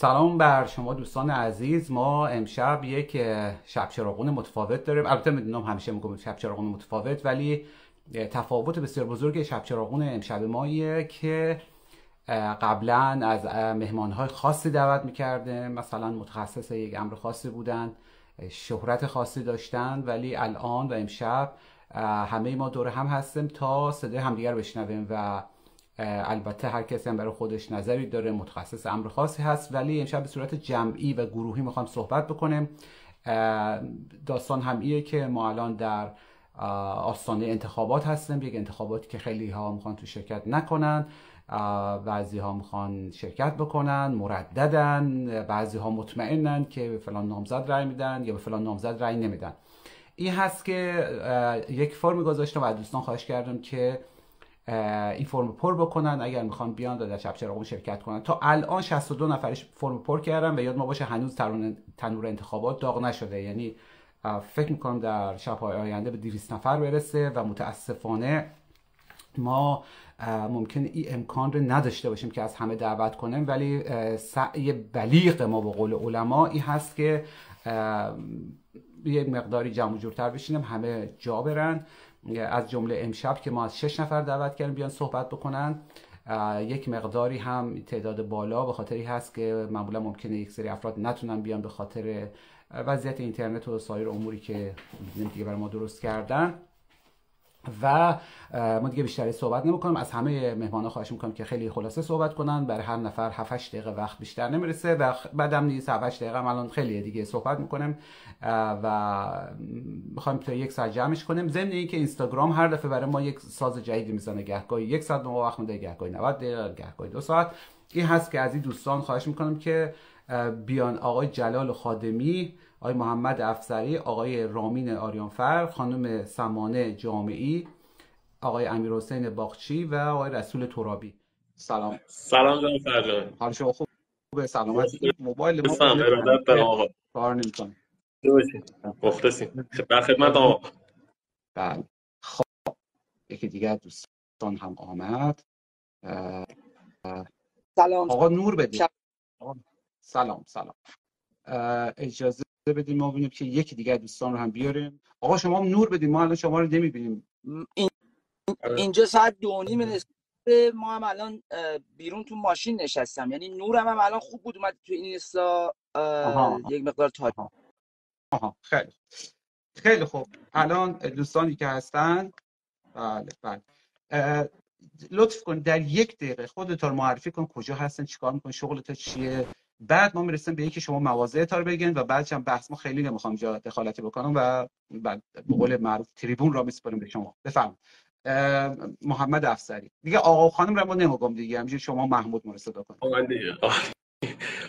سلام بر شما دوستان عزیز. ما امشب یک شب چراغون متفاوت داریم. البته می‌دونم همیشه میگم شب چراغون متفاوت ولی تفاوت بسیار بزرگ شب چراغون امشب ماییه که قبلا از مهمانهای خاصی دعوت می‌کرده مثلا متخصص یک امر خاصی بودن شهرت خاصی داشتن ولی الان و امشب همه ما دور هم هستیم تا صدای همدیگر بشنویم و البته هر کسی هم برای خودش نظری داره متخصص امر خاصی هست. ولی امشب به صورت جمعی و گروهی می‌خوام صحبت بکنیم. داستان هم ایه که ما الان در آستانه انتخابات هستیم. یک انتخاباتی که خیلی ها می‌خوان تو شرکت نکنن. بعضی ها می‌خوان شرکت بکنن مرددن. بعضی ها مطمئنن که به فلان نامزد رای میدن یا به فلان نامزد رای نمیدن. این هست که یک فرمی گذاشتم و دوستان خواهش کردم که این فرم پر بکنن. اگر می‌خوان بیان در شب چراغون شرکت کنن. تا الان 62 نفرش فرم پر کردن و یاد ما باشه هنوز تنور انتخابات داغ نشده. یعنی فکر می‌کنم در شبهای آینده به 200 نفر برسه و متاسفانه ما ممکن این امکان رو نداشته باشیم که از همه دعوت کنیم. ولی سعی بلیغ ما به قول علما این هست که یه مقداری جمع جورتر بشینیم همه جا برن. از جمله امشب که ما از شش نفر دعوت کردیم بیان صحبت بکنن. یک مقداری هم تعداد بالا به خاطری هست که معمولا ممکنه یک سری افراد نتونن بیان به خاطر وضعیت اینترنت و سایر اموری که دیگه برای ما درست کردن. و ما دیگه بیشتری صحبت نمی‌کنم از همه مهمان خواهش می‌کنم که خیلی خلاصه صحبت کنن. برای هر نفر 7 دقیقه وقت بیشتر نمی‌رسه. و بعدم نیست 7 دقیقه الان خیلی دیگه صحبت می‌کنم و می‌خوایم تا یک ساعت جمعش کنیم. ضمن اینکه اینستاگرام هر دفعه برای ما یک ساز جدیدی می‌زنه. گهگاهی یک ساعت به ما وقت میده. گهگاهی 90 دقیقه گهگاهی دو ساعت. این هست که از این دوستان خواهش می‌کنم که بیان. آقای جلال خادمی آقای محمد افسری آقای رامین آریانفر خانم سمانه جامعی آقای امیر حسین باغچی و آقای رسول ترابی. سلام. سلام جان فرجان حال شما خوبه سلامت موبایل ما آقا. کار نمی‌کنه. مخلصیم. در خدمت آقا. بله. خب یکی دیگه دوستان هم آمد. سلام. آقا نور بدید. سلام سلام. اجازه بدیم ما ببینیم که یکی دیگه دوستان رو هم بیاریم. آقا شما هم نور بدیم ما الان شما رو نمی‌بینیم. این... اینجا ساعت دو نیم ما هم الان بیرون تو ماشین نشستم. یعنی نورم هم الان خوب بود اومد تو این استا یک مقدار تاریک آها. خیلی خیلی خوب. الان دوستانی که هستن. بله بله. لطف کن در یک دقیقه خودت رو معرفی کن. کجا هستن؟ چیکار میکن شغلت چیه؟ بعد ما می‌رسیم به اینکه شما مواضع تا رو بگین و بعدش هم بحث ما خیلی نمی‌خوام جا دخالتی بکنم و بعد به قول معروف تریبون را میسپاریم به شما. بفهم محمد افسری. دیگه آقا و خانم رو ما نمیگم دیگه همینجوری شما محمود ما صدا کن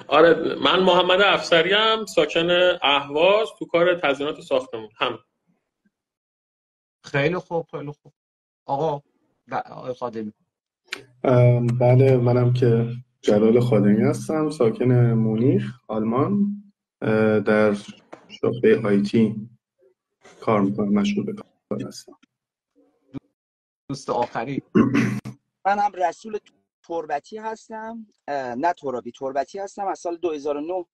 آره من محمد افسری هم ساکن اهواز تو کار تزیینات ساختمون. هم. خیلی خوب خیلی خوب. آقا آقای خادمی. بله منم که جلال خادمی هستم ساکن مونیخ آلمان در شعبه آیتی کار می‌کنم مشغول به کار هستم. دوست آخری. من رسول تربتی هستم نه ترابی تربتی هستم. از سال 2009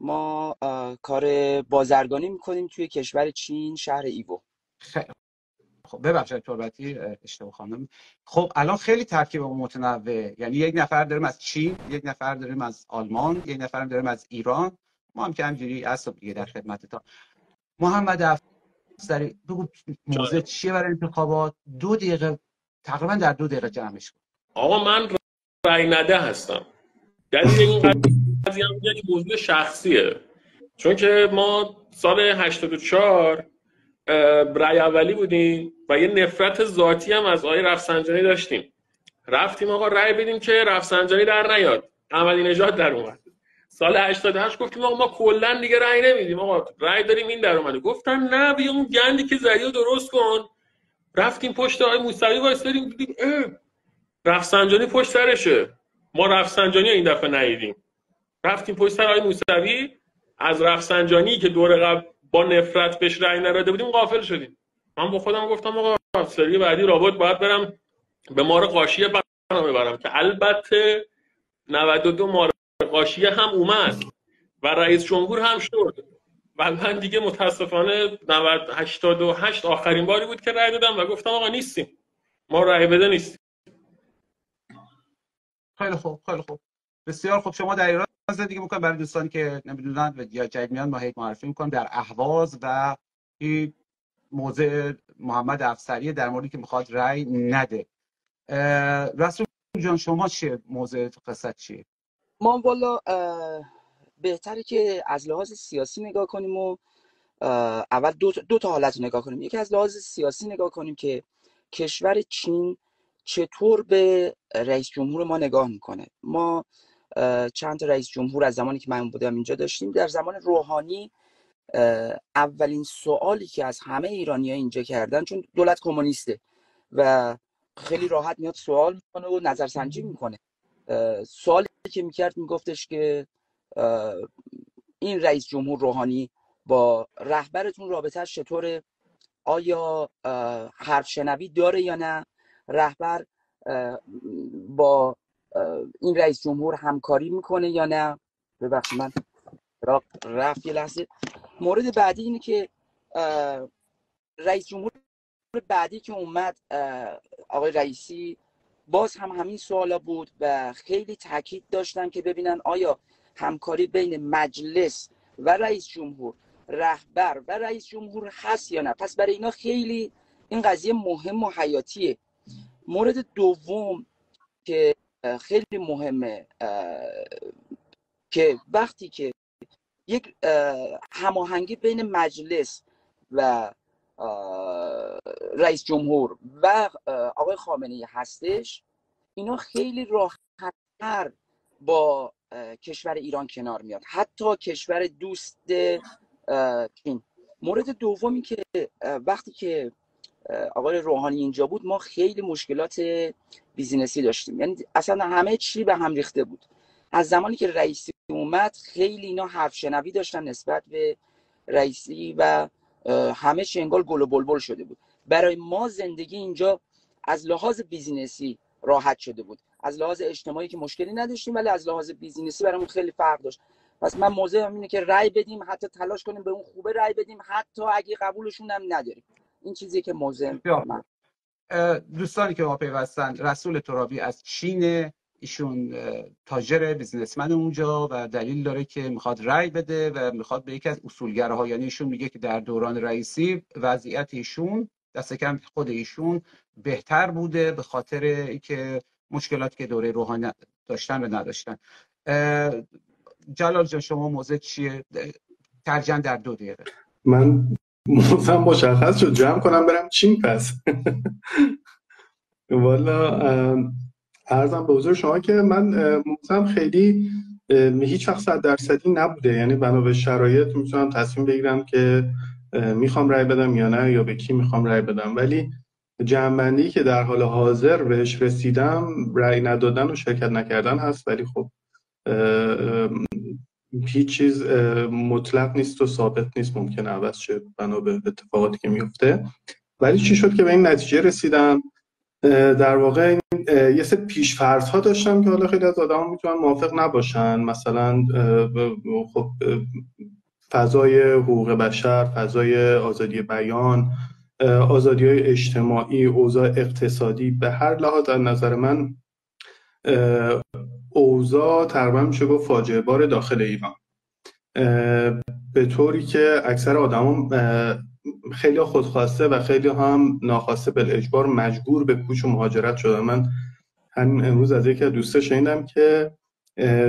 ما کار بازرگانی می‌کنیم توی کشور چین شهر ایوو. خیلی خب ببخشید تربتی اشتباه خواندم. خب الان خیلی ترکیب متنوع. یعنی یک نفر داریم از چین یک نفر داریم از آلمان یک نفر داریم از ایران. ما هم که همجوری اصلا دیگه در خدمت تا محمد افسری بگو موضوع چیه برای انتخابات؟ دو دقیقه تقریبا در دو دقیقه جمعش کن. آقا من رای نده هستم. دلیل این قضیه هم یک موضوع شخصیه. چون که ما سال 84 رای اولی بودیم و یه نفرت ذاتی هم از آقای رفسنجانی داشتیم. رفتیم آقا رای بدیم که رفسنجانی در نیاد. عملی نجات در اومد. سال 88 گفتیم آقا ما کلا دیگه رای نمیدیم. آقا رای داریم این در اومده. گفتن نه بیا اون گندی که زدی درست کن. رفتیم پشت آقای موسوی وایسادیم دیدیم رفسنجانی پشت سرشه. ما رفسنجانی این دفعه ندیدیم. رفتیم پشت سر آقای موسوی. از رفسنجانی که دور قبل با نفرت بهش رأی نداده بودیم غافل شدیم. من با خودم گفتم آقا سری بعدی رابط باید برم به مار قاشیه برنامه برم که البته 92 مار قاشیه هم اومد و رئیس جمهور هم شد. و من دیگه متاسفانه 88 آخرین باری بود که رأی دادم و گفتم آقا نیستیم. ما رأی بده نیستیم. خیلی خوب خیلی خوب. بسیار خوب. شما در ایران زندگی می‌کنید برای دوستانی که نمی‌دونن و یا جدید میان ما هیچ معرفی می‌کنم در اهواز و این موضع محمد افسری در موردی که می‌خواد رأی نده. رسول جان شما چیه موضع قصت چیه؟ ما والا بهتره که از لحاظ سیاسی نگاه کنیم و اول دو, دو تا حالت نگاه کنیم. یکی از لحاظ سیاسی نگاه کنیم که کشور چین چطور به رئیس جمهور ما نگاه می‌کنه. ما چند تا رئیس جمهور از زمانی که من بودم اینجا داشتیم. در زمان روحانی اولین سوالی که از همه ایرانی ها اینجا کردن چون دولت کمونیسته و خیلی راحت میاد سوال می‌کنه و نظرسنجی می‌کنه. سوالی که می‌کرد میگفتش که این رئیس جمهور روحانی با رهبرتون رابطه چطوره؟ آیا حرف شنوی داره یا نه؟ رهبر با این رئیس جمهور همکاری می‌کنه یا نه؟ ببخشید من رفت یه لحظه. مورد بعدی اینه که رئیس جمهور بعدی که اومد آقای رئیسی باز هم همین سوالا بود و خیلی تاکید داشتن که ببینن آیا همکاری بین مجلس و رئیس جمهور رهبر و رئیس جمهور هست یا نه. پس برای اینا خیلی این قضیه مهم و حیاتیه. مورد دوم که خیلی مهمه که وقتی که یک هماهنگی بین مجلس و رئیس جمهور و آقای خامنه ای هستش اینا خیلی راحتتر با کشور ایران کنار میاد. حتی کشور دوست چین. مورد دومی که وقتی که آقای روحانی اینجا بود ما خیلی مشکلات بیزینسی داشتیم. یعنی اصلا همه چی به هم ریخته بود. از زمانی که رئیسی اومد خیلی اینا حرف شنوی داشتن نسبت به رئیسی و همه چی انگار گل و بلبل شده بود. برای ما زندگی اینجا از لحاظ business ی راحت شده بود. از لحاظ اجتماعی که مشکلی نداشتیم ولی از لحاظ business ی برامون خیلی فرق داشت. پس من موضع اینه که رأی بدیم حتی تلاش کنیم به اون خوبه رأی بدیم حتی اگه قبولشون هم نداریم. این چیزی که موضع من. دوستانی که ما پیوستن رسول ترابی از چین ایشون تاجر بیزنسمن اونجا و دلیل داره که می‌خواد رأی بده و می‌خواد به یکی از اصولگراها یعنی ایشون میگه که در دوران رئیسی وضعیت ایشون دست کم خود ایشون بهتر بوده به خاطر اینکه مشکلاتی که دوره روحانی داشتن و نداشتن. جلال جان شما موضع چیه؟ ترجمه در دو دقیقه. من موضوع مشخص شد. جمع کنم برم چین پس. والا ارزم به حضور شما که من موضوعم خیلی هیچ وقت صد درصدی نبوده. یعنی بنا به شرایط می‌تونم تصمیم بگیرم که می‌خوام رای بدم یا نه یا به کی می‌خوام رای بدم. ولی جنبندی که در حال حاضر بهش رسیدم رای ندادن و شرکت نکردن هست. ولی خب هیچ چیز مطلق نیست و ثابت نیست ممکن عوض شه بنا به اتفاقاتی که میفته. ولی چی شد که به این نتیجه رسیدم؟ در واقع یه سه پیشفرض ها داشتم که حالا خیلی از آدم می‌تونن موافق نباشن. مثلا خب فضای حقوق بشر فضای آزادی بیان آزادی های اجتماعی اوضاع اقتصادی به هر لحاظ از نظر من اوضاع تقریبا میشه گفت فاجعه بار داخل ایران. به طوری که اکثر آدما خیلی خودخواسته و خیلی هم ناخواسته به اجبار مجبور به کوچ و مهاجرت شدن. من همین امروز از یکی از دوستا شنیدم که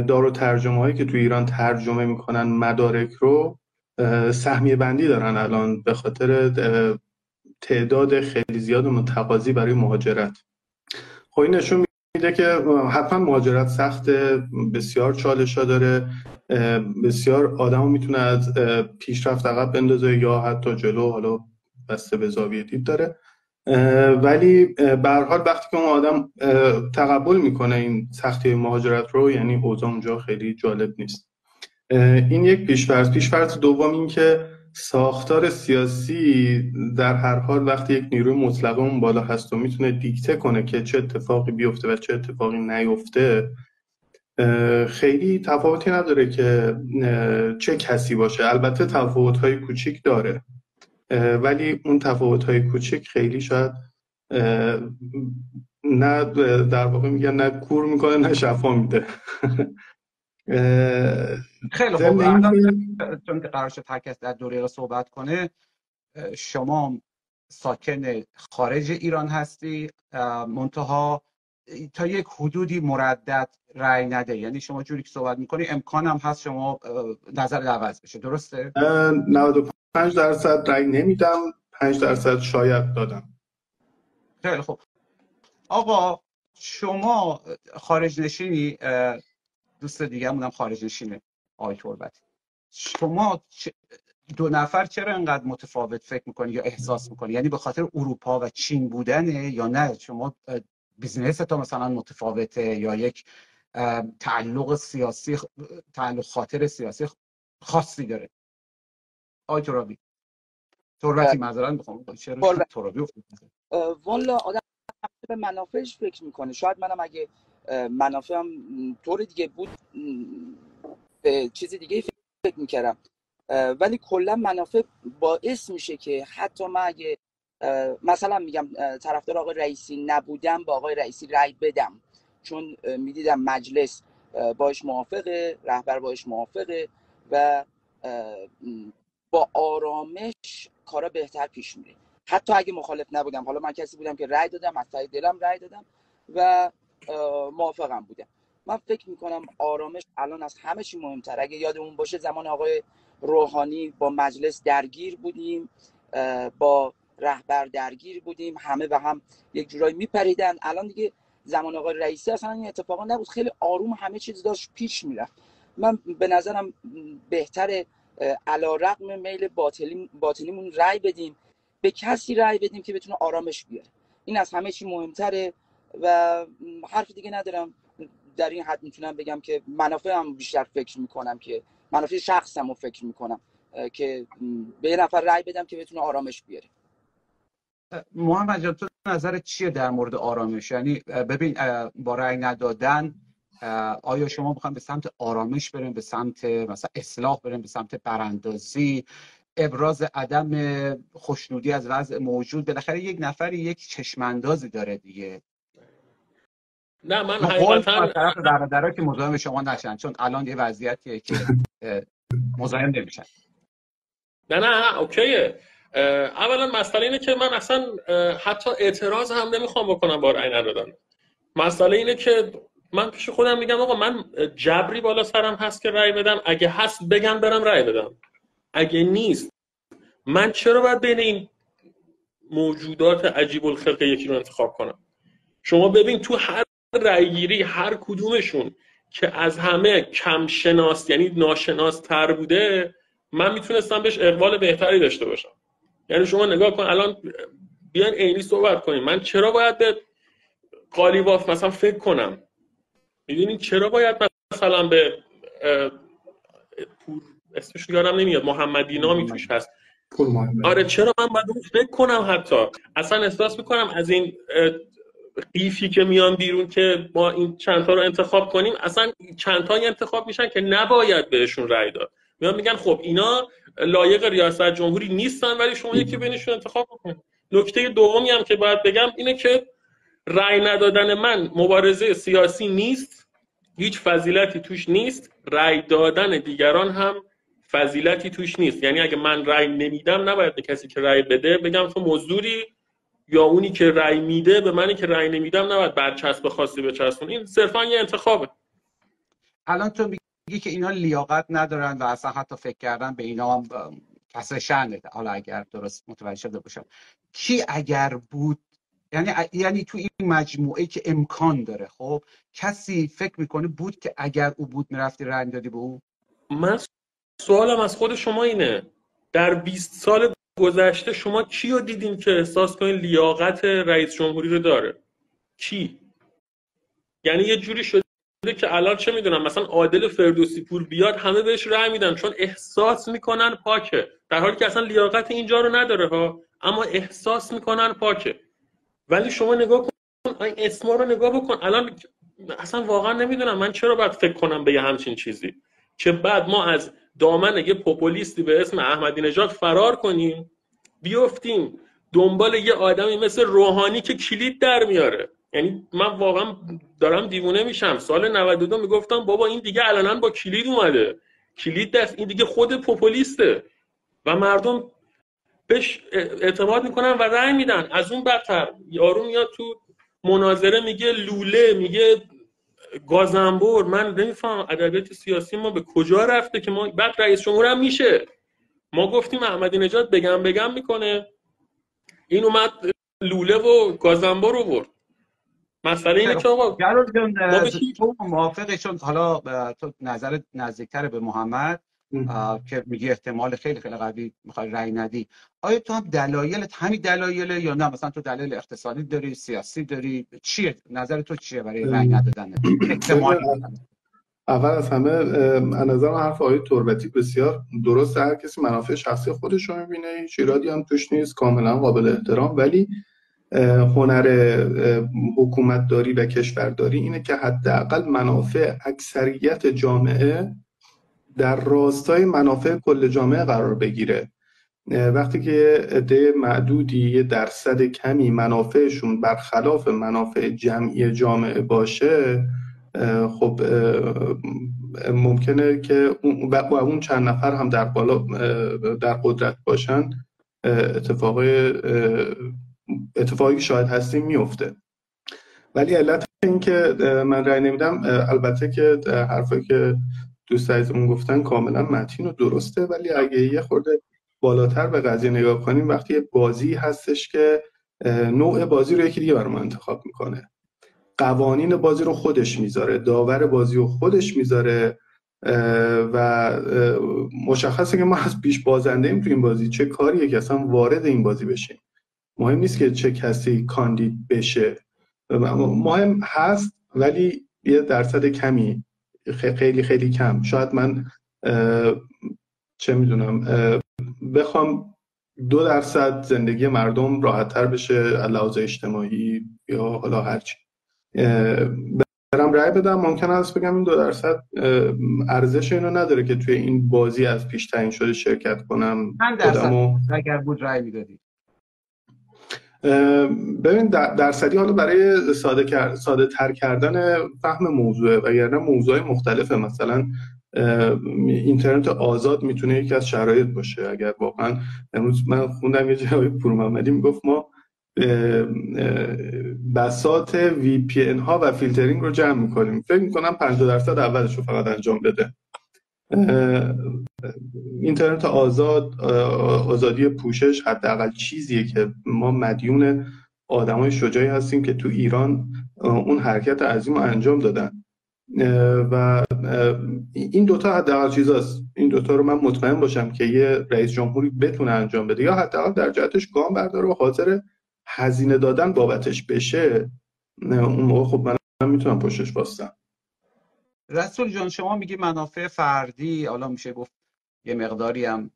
دارو ترجمه هایی که تو ایران ترجمه می‌کنن مدارک رو سهمیه بندی دارن الان به خاطر تعداد خیلی زیاد متقاضی برای مهاجرت. خب این نشون میده که حتما مهاجرت سخت بسیار چالش ها داره بسیار آدم می‌تونه از پیشرفت عقب بندازه یا حتی جلو حالا بسته به زاویه دید داره. ولی به حال وقتی که اون آدم تقبل می‌کنه این سختی مهاجرت رو یعنی اوضاع اونجا خیلی جالب نیست. این یک پیشفرض. پیشفرض دوم این که ساختار سیاسی در هر حال وقتی یک نیروی مطلق اون بالا هست و می‌تونه دیکته کنه که چه اتفاقی بیفته و چه اتفاقی نیفته خیلی تفاوتی نداره که چه کسی باشه. البته تفاوت های کوچیک داره. ولی اون تفاوت های کوچیک خیلی شاید نه در واقع میگن نه کور می‌کنه نه شفا میده. خیلی خوب. چون که قرار شد هر کس در دوره صحبت کنه شما ساکن خارج ایران هستی منتها تا یک حدودی مردد رأی نده. یعنی شما جوری که صحبت می‌کنی امکان هم هست شما نظر عوض بشه. درسته؟ 95 درصد رأی نمیدم 5 درصد شاید دادم. خیلی خوب. آقا شما خارج نشینی؟ دوست دیگه هم خارج نشینه آقای تربتی. شما دو نفر چرا انقدر متفاوت فکر می‌کنی یا احساس می‌کنی؟ یعنی به خاطر اروپا و چین بودنه یا نه؟ شما business تا مثلا متفاوته یا یک تعلق سیاسی تعلق خاطر سیاسی خاصی داره؟ آقای ترابی. تربتی معذرت بخوام چرا ترابی والا آدم به منافعش فکر می‌کنه. شاید منم اگه منافعم طور دیگه بود به چیز دیگه فکر می‌کردم. ولی کلا منافع باعث میشه که حتی من اگه مثلا میگم طرفدار آقای رئیسی نبودم با آقای رئیسی رأی بدم. چون می‌دیدم مجلس باش موافقه رهبر باش موافقه و با آرامش کارا بهتر پیش میره. حتی اگه مخالف نبودم حالا من کسی بودم که رأی دادم از دلم رأی دادم و موافقم بودم. من فکر می‌کنم آرامش الان از همه چی مهمتر. اگه یادمون باشه زمان آقای روحانی با مجلس درگیر بودیم با رهبر درگیر بودیم همه به هم یک جورایی میپریدن. الان دیگه زمان آقای رئیسی اصلا این اتفاقا نبود. خیلی آروم همه چیز داشت پیش می‌رفت. من به نظرم بهتر علا رقم میل باطلی باطلیمون رأی بدیم. به کسی رأی بدیم که بتونه آرامش بیاره. این از همه چی مهمتره. و حرف دیگه ندارم. در این حد می‌تونم بگم که منافع هم بیشتر فکر می‌کنم که منافع شخصم رو فکر می‌کنم که به یه نفر رأی بدم که بتونه آرامش بیاره. محمد جان تو نظر چیه در مورد آرامش؟ یعنی ببین با رأی ندادن آیا شما می‌خوایم به سمت آرامش بریم به سمت مثلا اصلاح بریم به سمت براندازی؟ ابراز عدم خوشنودی از وضع موجود بالاخره یک نفری یک چشماندازی داره دیگه. نه من حقیقتا طرف برادرها که مزاحم شما نشن چون الان یه وضعیتیه که مزاحم نمیشن. نه نه اوکیه. اولا مسئله اینه که من اصلا حتی اعتراض هم نمی‌خوام بکنم با رأی ندادن مسئله اینه که من پیش خودم میگم آقا من جبری بالا سرم هست که رأی بدم. اگه هست بگم برم رأی بدم. اگه نیست من چرا باید بین این موجودات عجیب الخلقه یکی رو انتخاب کنم؟ شما ببین تو هر رأیگیری هر کدومشون که از همه کم شناس یعنی ناشناس تر بوده من می‌تونستم بهش اقبال بهتری داشته باشم. یعنی شما نگاه کن الان بیان عینی صحبت کنیم. من چرا باید به قالیباف مثلا فکر کنم؟ می‌دونین چرا باید مثلا به پور اسمش یادم نمیاد محمدی نامی توش هست. آره چرا من باید فکر کنم حتی؟ اصلا احساس می‌کنم از این قیفی که میان بیرون که ما این چندتا رو انتخاب کنیم اصلا چندتایی انتخاب میشن که نباید بهشون رأی داد. میان میگن خب اینا لایق ریاست جمهوری نیستن ولی شما یکی بینشون انتخاب کنید نکته دومی هم که باید بگم اینه که رأی ندادن من مبارزه سیاسی نیست هیچ فضیلتی توش نیست رأی دادن دیگران هم فضیلتی توش نیست. یعنی اگه من رأی نمیدم نباید به کسی که رأی بده بگم تو مزدوری یا اونی که رأی میده به منی که رأی نمیدم نباید برچسب خاصی بچسبون این صرفا یه انتخابه. الان تو میگی که اینا لیاقت ندارن و اصلا حتی فکر کردن به اینا هم کسر شنده حالا اگر درست متوجه شده باشم. کی اگر بود یعنی یعنی تو این مجموعه که امکان داره خب کسی فکر می‌کنه بود که اگر او بود می‌رفتی رنگ دادی به او؟ من سوالم از خود شما اینه. در 20 سال گذشته شما کی رو دیدین که احساس کنین لیاقت رئیس جمهوری رو داره؟ کی؟ یعنی یه جوری شده که الان چه می‌دونم مثلا عادل فردوسی پور بیاد همه بهش رأی میدن چون احساس می‌کنن پاکه. در حالی که اصلا لیاقت اینجا رو نداره ها اما احساس می‌کنن پاکه. ولی شما نگاه کن این اسما رو نگاه بکن. الان اصلا واقعا نمی‌دونم من چرا باید فکر کنم به یه همچین چیزی. که بعد ما از دامن یه پوپولیستی به اسم احمدی نژاد فرار کنیم بیفتیم. دنبال یه آدمی مثل روحانی که کلید در میاره. یعنی من واقعا دارم دیوونه میشم. سال 92 می‌گفتم بابا این دیگه الان با کلید اومده. کلید دست این دیگه خود پوپولیسته. و مردم بهش اعتماد می‌کنن و رأی میدن. از اون بدتر یارو میاد تو مناظره میگه لوله میگه گازنبور من نمیفهم ادبیات سیاسی ما به کجا رفته که ما بعد رئیس جمهور هم میشه. ما گفتیم احمدی نژاد بگم بگم می‌کنه. این اومد لوله و گازنبور رو برد. مسئله اینه که آقا تو موافقه چون حالا تو نظر نزدیکتر به محمد. که میگی احتمال خیلی خیلی قوی می‌خوای رأی ندی. آیا تو هم دلایل همین دلایل یا نه؟ مثلا تو دلیل اقتصادی داری سیاسی داری؟ چیه؟ نظر تو چیه برای رأی ندادن؟ احتمال اول از همه از نظر حرف آقای تربتی بسیار درست هر کسی منافع شخصی خودش رو می‌بینه هیچ ایرادی هم توش نیست کاملا قابل احترام. ولی هنر حکومتداری و کشورداری اینه که حداقل منافع اکثریت جامعه در راستای منافع کل جامعه قرار بگیره. وقتی که عده معدودی یه درصد کمی منافعشون برخلاف منافع جمعی جامعه باشه خب ممکنه که با اون چند نفر هم در بالا در قدرت باشن اتفاق اتفاقی که شاید هستیم میفته. ولی علت این که من رأی نمیدم البته که حرفی که دوست عزیزمون گفتن کاملا متین و درسته ولی اگه یه خورده بالاتر به قضیه نگاه کنیم وقتی یه بازی هستش که نوع بازی رو یکی دیگه برام انتخاب می‌کنه. قوانین بازی رو خودش می‌ذاره داور بازی رو خودش می‌ذاره و مشخصه که ما از پیش بازنده ایم تو این بازی. چه کاریه که اصلا وارد این بازی بشیم؟ مهم نیست که چه کسی کاندید بشه. مهم هست ولی یه درصد کمی خیلی خیلی کم. شاید من چه می‌دونم بخوام دو درصد زندگی مردم راحتتر بشه لحاظ اجتماعی یا حالا هرچی. برم رأی بدم. ممکن است بگم این دو درصد ارزش اینو نداره که توی این بازی از پیش تعیین شده شرکت کنم. چند درصد؟ اگر بود رأی می‌دادی. ببین درصدی حالا برای ساده, ساده تر کردن فهم موضوع و یعنی موضوع مختلفه. مثلا اینترنت آزاد می‌تونه یکی از شرایط باشه. اگر واقعا امروز من خوندم یه جایی پور محمدی می‌گفت ما بساط VPN ها و فیلترینگ رو جمع می‌کنیم. فکر می‌کنم 50 درصد اولش رو فقط انجام بده. اینترنت آزاد آزادی پوشش حداقل چیزیه که ما مدیون آدمای شجاعی هستیم که تو ایران اون حرکت عظیم رو انجام دادن. و این دوتا حداقل چیزاست. این دوتا رو من مطمئن باشم که یه رئیس جمهوری بتونه انجام بده. یا حداقل در جهتش گام برداره و حاضر هزینه دادن بابتش بشه. اون موقع خب من می‌تونم پشتش باستم رسول جان شما میگی منافع فردی حالا میشه گفت یه مقداری هم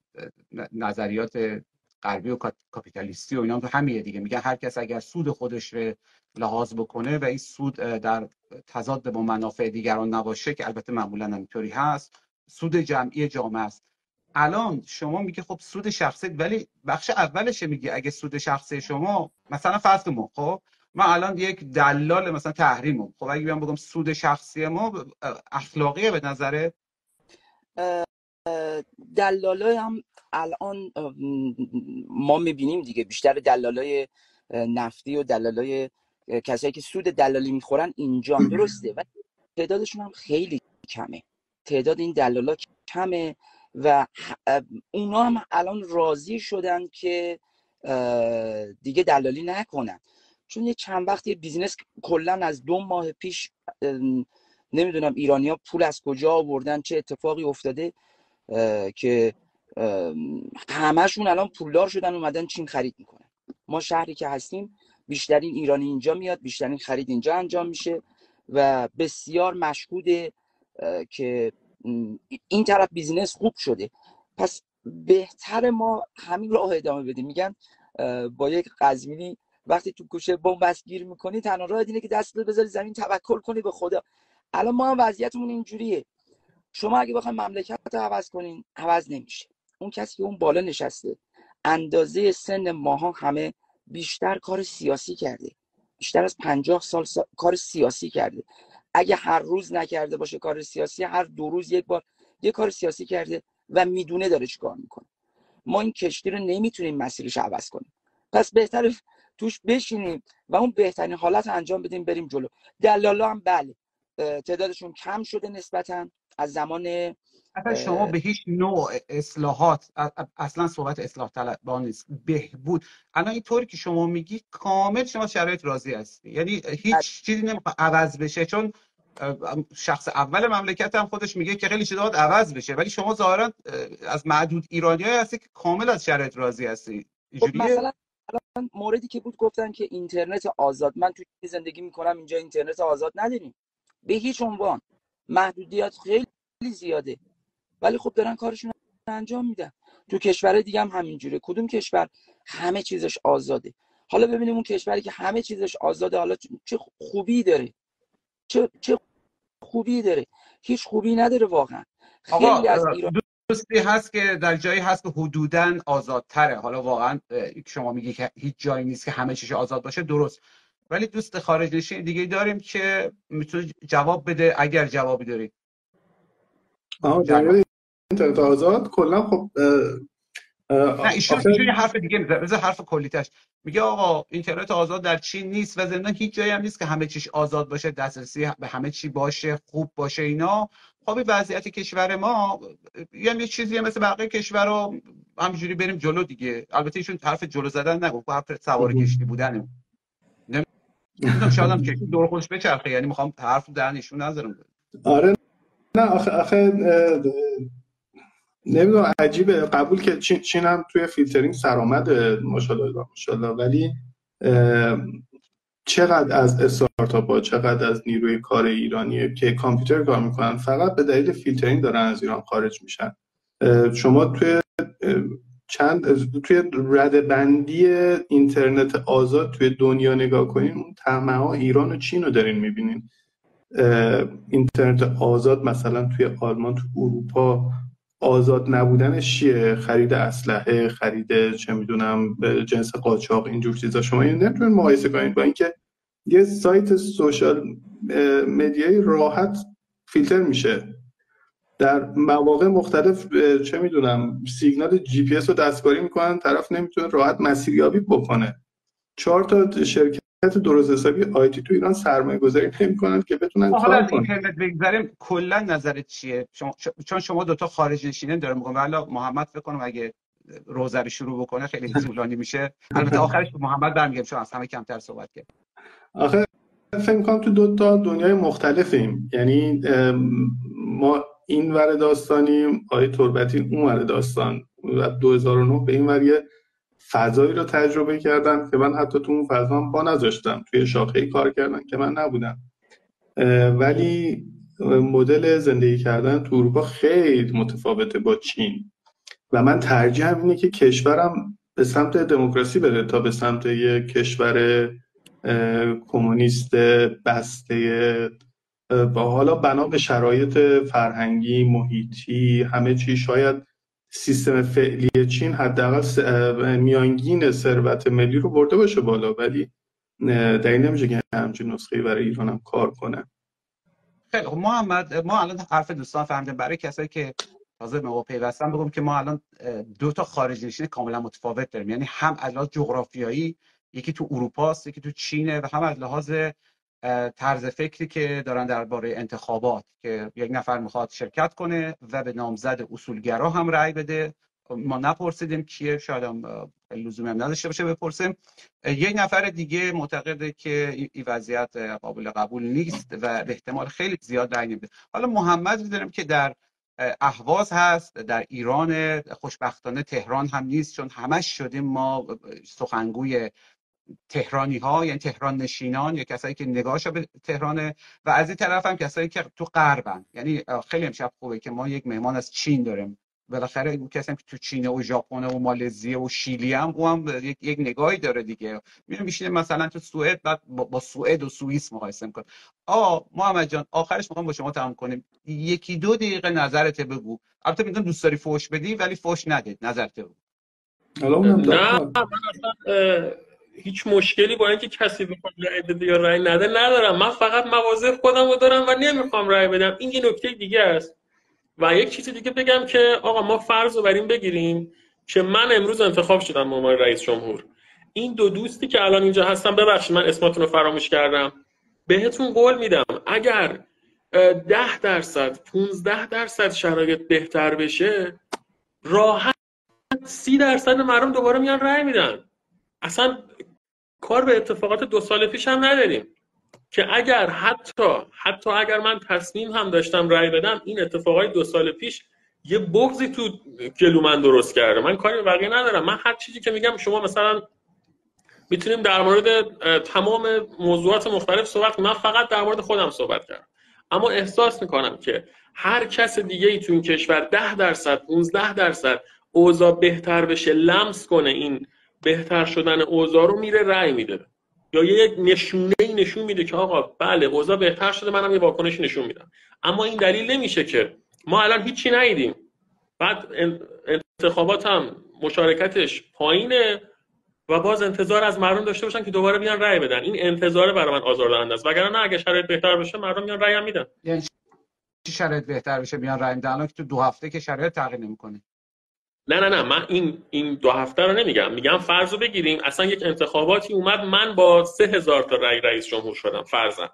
نظریات غربی و کاپیتالیستی و اینا تو همیه دیگه. میگن هر کس اگر سود خودش رو لحاظ بکنه و این سود در تضاد با منافع دیگران نباشه که البته معمولا اینطوری هست سود جمعی جامعه است. الان شما میگه خب سود شخصی ولی بخش اولش میگه اگه سود شخصی شما مثلا فرض ما خب؟ ما الان یک دلال مثلا تحریم خب اگه بیام بگم سود شخصی ما اخلاقیه به نظره؟ دلالای هم الان ما می‌بینیم دیگه بیشتر دلالای نفتی و دلالای کسایی که سود دلالی می‌خورن اینجا درسته و تعدادشون هم خیلی کمه. تعداد این دلالا کمه و اونا هم الان راضی شدن که دیگه دلالی نکنن. چون یه چند وقت یه business کلا از دو ماه پیش نمی‌دونم ایرانیا پول از کجا آوردن چه اتفاقی افتاده که همهشون الان پولدار شدن اومدن چین خرید می‌کنن. ما شهری که هستیم بیشترین ایرانی اینجا میاد بیشترین خرید اینجا انجام میشه و بسیار مشهوده که این طرف business خوب شده. پس بهتر ما همین راه ادامه بدیم. میگن با یک قزوینی وقتی تو کوچه بنبست گیر می‌کنی تنها راه اینه که دست بذاری زمین توکل کنی به خدا. الان ما هم وضعیتمون اینجوریه. شما اگه بخواید مملکت رو عوض کنین عوض نمیشه. اون کسی که اون بالا نشسته اندازه سن ماها همه بیشتر کار سیاسی کرده. بیشتر از پنجاه سال کار سیاسی کرده. اگه هر روز نکرده باشه کار سیاسی هر دو روز یک بار یه کار سیاسی کرده و می‌دونه داره چیکار می‌کنه. ما این کشتی رو نمی‌تونیم مسیرش عوض کنیم. پس بهتر توش بشینیم و اون بهترین حالت انجام بدیم بریم جلو. دلالا هم بله تعدادشون کم شده نسبتا از زمان اصلا شما به هیچ نوع اصلاحات اصلا صحبت اصلاح طلبان نیست بهبود. الان این طوری که شما میگی کامل شما شرایط راضی هستی. یعنی هیچ چیزی نمی‌خواد عوض بشه چون شخص اول مملکت هم خودش میگه که خیلی چیزا عوض بشه. ولی شما ظاهرا از معدود ایرانیایی هستی که کامل از شرایط راضی هستی. خب مثلا موردی که بود گفتن که اینترنت آزاد. من توی زندگی می‌کنم اینجا اینترنت آزاد نداریم. به هیچ عنوان. محدودیت خیلی زیاده. ولی خب دارن کارشون انجام میدن. تو کشور دیگه هم همینجوره. کدوم کشور همه چیزش آزاده؟ حالا ببینیم اون کشوری که همه چیزش آزاده حالا چه خوبی داره؟ چه چه خوبی داره؟ هیچ خوبی نداره واقعا. خیلی از ایران دوستی هست که در جایی هست که حدودا آزادتره. حالا واقعا شما میگی که هیچ جایی نیست که همه چیز آزاد باشه درست. ولی دوست خارج نشین دیگه داریم که می‌تونه جواب بده اگر جوابی دارید اینترنت آزاد؟ کلا خب نه ایشون آخر... حرف دیگه می‌زنه. بذار حرف کلیتش میگه آقا اینترنت آزاد در چین نیست و زندان هیچ جایی هم نیست که همه چیش آزاد باشه دسترسی به همه چی باشه خوب باشه اینا. خب وضعیت کشور ما یعنی چیزی مثل بقیه کشورها همینجوری بریم جلو دیگه. البته ایشون حرف جلو زدن نگفت حرف سوار کشتی بودن نمی‌دونم شاید هم کشتی دور خودش بچرخه یعنی می‌خوام حرف دهن ایشون نذارم. آره. نه آخه آخه نمی‌دونم عجیبه. قبول که چین, چین هم توی فیلترینگ سرآمد ماشاءالله ماشاءالله. ولی چقدر از استارتاپ ها چقدر از نیروی کار ایرانی که کامپیوتر کار می‌کنن فقط به دلیل فیلترینگ دارن از ایران خارج میشن. شما توی چند توی رده‌بندی اینترنت آزاد توی دنیا نگاه کنین اون ته‌مه‌ها ایران و چین رو دارین می‌بینین. اینترنت آزاد مثلا توی آلمان تو اروپا آزاد نبودنش چیه؟ خرید اسلحه خرید چه می‌دونم جنس قاچاق اینجور چیزا. شما این نمی‌تونید مقایسه کنید با اینکه یه سایت social media یی راحت فیلتر میشه. در مواقع مختلف چه می‌دونم سیگنال جی پی اس رو دستکاری می‌کنن طرف نمی‌تونه راحت مسیریابی بکنه. چهار تا شرکت درست حسابی IT تو ایران سرمایه گذاری نمی‌کنن که بتونن حالا از اینترنت بگذاریم کلا نظرت چیه؟ شما چون شما دوتا خارج نشینه داره میگم ولی محمد فکر کنم اگه روزه رو شروع بکنه خیلی طولانی میشه. البته آخرش به محمد برمیگم چون از همه کمتر صحبت کرد آخه فکر کنم تو دو تا دنیای مختلفیم. یعنی ما این ور داستانیم آیه تربتی اون ور داستان و 2009 به این ور یه فضایی رو تجربه کردن که من حتی تو اون فضا با نذاشتم. توی شاخه کار کردن که من نبودم. ولی مدل زندگی کردن تو اروپا خیلی متفاوته با چین. و من ترجیحم اینه که کشورم به سمت دموکراسی بره تا به سمت یک کشور کمونیست بسته با حالا بنا به شرایط فرهنگی محیطی همه چی. شاید سیستم فعلی چین حداقل میانگین ثروت ملی رو برده باشه بالا ولی دلیل نمیشه که همچین نسخه برای ایران هم کار کنه. خیلی خب محمد ما الان حرف دوستان فهمیدیم. برای کسایی که تازه به ما پیوستن بگم که ما الان دو تا خارج نشین کاملا متفاوت داریم. یعنی هم از جغرافیایی یکی تو اروپا است یکی تو چینه و هم از لحاظ طرز فکری که دارن درباره انتخابات که یک نفر می‌خواد شرکت کنه و به نامزد اصولگرا هم رأی بده. ما نپرسیدیم کیه شاید هم لزومی هم نداشته باشه بپرسیم. یک نفر دیگه معتقده که این وضعیت قابل قبول نیست و به احتمال خیلی زیاد رأی نمیده. حالا محمد داریم که در اهواز هست در ایران خوشبختانه تهران هم نیست چون همش شدیم ما سخنگوی تهرانی ها یعنی تهران نشینان یا کسایی که نگاهش به تهرانه و از این طرف هم کسایی که تو غربن. یعنی خیلی امشب خوبه که ما یک مهمان از چین داریم. بالاخره اون کسی که تو چین و ژاپن و مالزی و شیلی هم او هم یک, یک نگاهی داره دیگه. میره میشینه مثلا تو سوئد بعد با, با سوئد و سوئیس مقایسه می‌کنه. آ محمد جان آخرش می‌خوام با شما تمام کنیم. یکی دو دقیقه نظرت بگو. البته می‌دونم دوست داری فوش بدی ولی فوش ندید نظرت بگو. نه هیچ مشکلی با اینکه کسی بخواد رأی بده یا رأی نده ندارم. من فقط مواظب خودم رو دارم و نمی‌خوام رأی بدم. این یه نکته دیگه است. و یک چیز دیگه بگم که آقا ما فرض رو بر این بگیریم که من امروز انتخاب شدم به عنوان رئیس جمهور. این دو دوستی که الان اینجا هستن ببخشید من اسمتون رو فراموش کردم. بهتون قول میدم اگر ده درصد 15 درصد شرایط بهتر بشه راحت سی درصد مردم دوباره میان رأی میدن. اصلا کار به اتفاقات دو سال پیش هم نداریم. که اگر حتی حتی اگر من تصمیم هم داشتم رأی بدم این اتفاقای دو سال پیش یه بغضی تو جلو من درست کرده. من کاری بقیه ندارم. من هر چیزی که میگم شما مثلا می‌تونیم در مورد تمام موضوعات مختلف صحبت من فقط در مورد خودم صحبت کردم. اما احساس می‌کنم که هر کس دیگه ای تو این کشور 10 درصد 15 درصد اوضاع بهتر بشه لمس کنه این بهتر شدن اوضاع رو میره رأی میده. یا یک نشونه ای نشون میده که آقا بله اوضاع بهتر شده منم یه واکنشی نشون میدم. اما این دلیل نمیشه که ما الان هیچی ندیدیم. بعد انتخابات هم مشارکتش پایینه و باز انتظار از مردم داشته باشن که دوباره بیان رأی بدن. این انتظار برای من آزاردهنده است. وگرنه اگه شرایط بهتر بشه مردم میان رأی میدن. یعنی شرایط بهتر بشه بیان رأی میدن؟ که تو دو هفته که شرایط تغییر نمی‌کنه. نه نه نه من این این دو هفته رو نمیگم. میگم فرض رو بگیریم اصلا یک انتخاباتی اومد من با سه هزار تا رأی رئیس جمهور شدم فرضاً.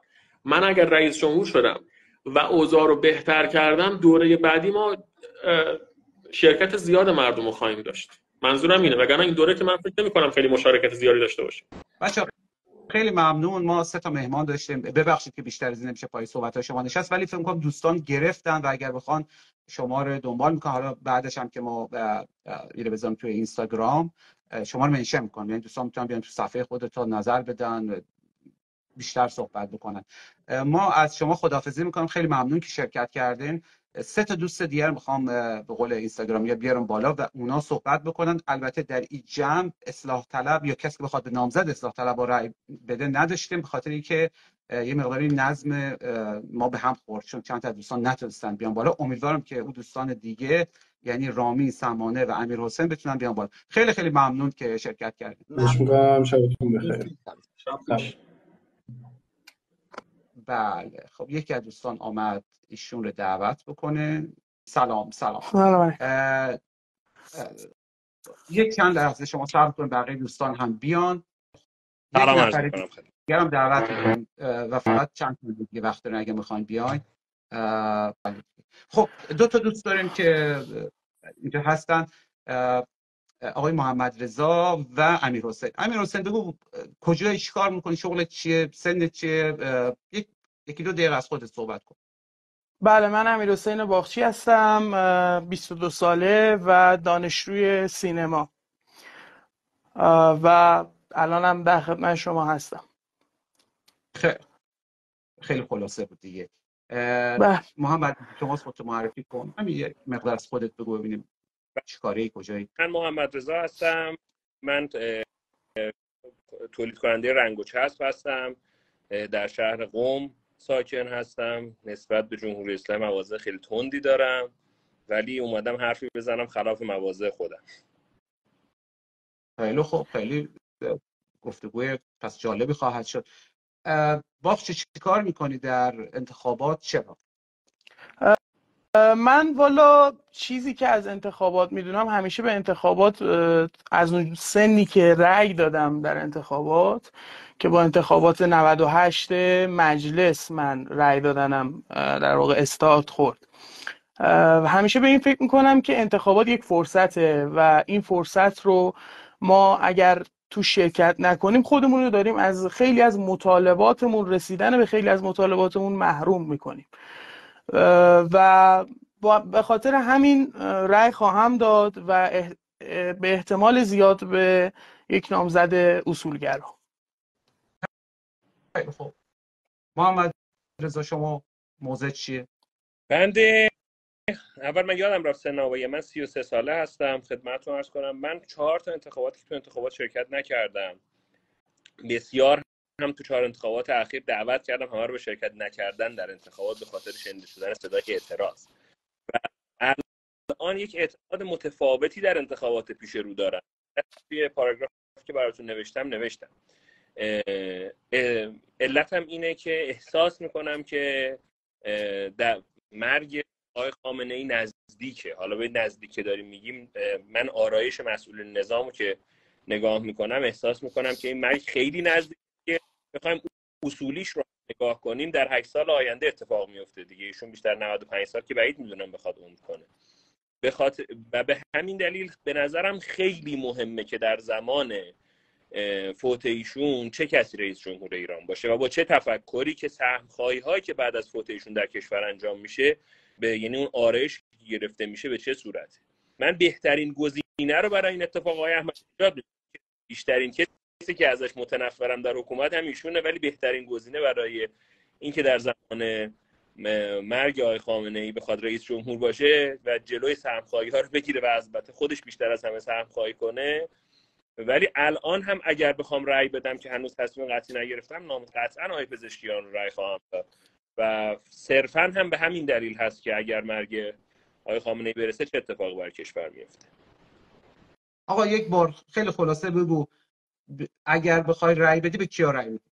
من اگر رئیس جمهور شدم و اوضاع رو بهتر کردم دوره بعدی ما شرکت زیاد مردم رو خواهیم داشت. منظورم اینه وگرنه این دوره که من فکر نمی کنم خیلی مشارکت زیادی داشته باشه. بچه خیلی ممنون. ما سه تا مهمان داشتیم. ببخشید که بیشتر از این نمیشه پای صحبت شما نشست ولی فکر کنم دوستان گرفتن و اگر بخوان شما رو دنبال می‌کنن حالا بعدش هم که ما میره بذارم توی اینستاگرام. شما رو منشن می‌کنم. یعنی دوستان می‌تونن بیان تو صفحه خودت نظر بدن بیشتر صحبت بکنن. ما از شما خدافزی می‌کنم. خیلی ممنون که شرکت کردین. سه تا دوست دیگر می‌خوام به قول اینستاگرام یا بیارم بالا و اونا صحبت بکنن. البته در این جمع اصلاح طلب یا کسی که بخواد به نامزد اصلاح طلب رای بده نداشتیم به خاطر اینکه یه مقداری نظم ما به هم خورد. چون چند تا دوستان نتونستن بیان بالا. امیدوارم که اون دوستان دیگه یعنی رامی سمانه و امیر حسین بتونن بیان بالا. خیلی خیلی ممنون که شرکت کردید. ممنون شبتون بخیر. بله. خب یکی از دوستان آمد ایشون رو دعوت بکنه. سلام سلام. یک چند لحظه شما صبر کنید بقیه دوستان هم بیان. سلام عرض گرم دعوت کنیم و فقط چند دیگه وقت دارین اگه می‌خواین بیاین. بله. خب دو تا دوست داریم که اینجا هستن. آقای محمد رضا و امیر حسین امیر حسین بگو کجا کار می‌کنی؟ شغل چیه؟ سن چیه؟ یک یکی دو دقیقه از خودت صحبت کن. بله من امیر حسین باخچی هستم 22 ساله و دانشجوی سینما. و الانم در خدمت شما هستم. خیلی خیلی خلاصه بود دیگه. بله. محمد شما خودت معرفی کن. همین مقدار از خودت بگو ببینیم. چیکاره کجایی؟ من محمد رضا هستم. من تولید کننده رنگ و چسب هستم. در شهر قم ساکن هستم. نسبت به جمهوری اسلامی مواضع خیلی تندی دارم. ولی اومدم حرفی بزنم خلاف مواضع خودم. خیلی خوب خیلی گفتگوی پس جالبی خواهد شد. باخچه چی کار می‌کنی در انتخابات؟ چرا؟ من والا چیزی که از انتخابات می‌دونم همیشه به انتخابات از اون سنی که رأی دادم در انتخابات که با انتخابات 98 مجلس من رأی دادنم در واقع استارت خورد. همیشه به این فکر می‌کنم که انتخابات یک فرصته و این فرصت رو ما اگر تو شرکت نکنیم خودمون رو داریم از خیلی از مطالباتمون رسیدن به خیلی از مطالباتمون محروم می‌کنیم. و به خاطر همین رأی خواهم داد و به احتمال زیاد به یک نامزد اصولگرا. خوب. محمد رضا شما موضع چیه؟ بنده اول من یادم رفت سناوی من 33 ساله هستم خدمتتون ارز کنم. من چهار تا انتخاباتی که تو انتخابات شرکت نکردم بسیار هم تو چهار انتخابات اخیر دعوت کردم همه رو به شرکت نکردن در انتخابات به خاطر شنیده شدن صدای اعتراض. و الان یک اعتقاد متفاوتی در انتخابات پیش رو دارم. توی پاراگراف که براتون نوشتم نوشتم. علتم اینه که احساس می‌کنم که در مرگ آقای خامنه ای نزدیکه. حالا به نزدیکه داریم میگیم من آرایش مسئول نظامو که نگاه می‌کنم احساس می‌کنم که این مرگ خیلی نزدیکه بخوایم اصولیش رو نگاه کنیم در 8 سال آینده اتفاق میفته دیگه. ایشون بیشتر 95 سال که بعید می‌دونم بخواد اون کنه. به خاطر و به همین دلیل به نظرم خیلی مهمه که در زمان فوت ایشون چه کسی رئیس جمهور ایران باشه و با چه تفکری که سهم هایی که بعد از فوت ایشون در کشور انجام میشه به یعنی اون آرش گرفته میشه به چه صورت؟ من بهترین گزینه رو برای این اتفاق آقای احمد بیشترین کسی که ازش متنفرم در حکومت هم ایشونه ولی بهترین گزینه برای اینکه در زمان مرگ آقای خامنه ای بخواد رئیس جمهور باشه و جلوی سهمخواهی ها رو بگیره و البته خودش بیشتر از همه سهمخواهی کنه. ولی الان هم اگر بخوام رأی بدم که هنوز تصمیم قطعی نگرفتم نام قطعا آقای پزشکیان رو رأی خواهم داد. و صرفا هم به همین دلیل هست که اگر مرگ آقای خامنه ای برسه چه اتفاقی بر کشور میفته آقا یک بار خیلی خلاصه بگو. اگر بخوای رأی بدی به کیا رأی بدی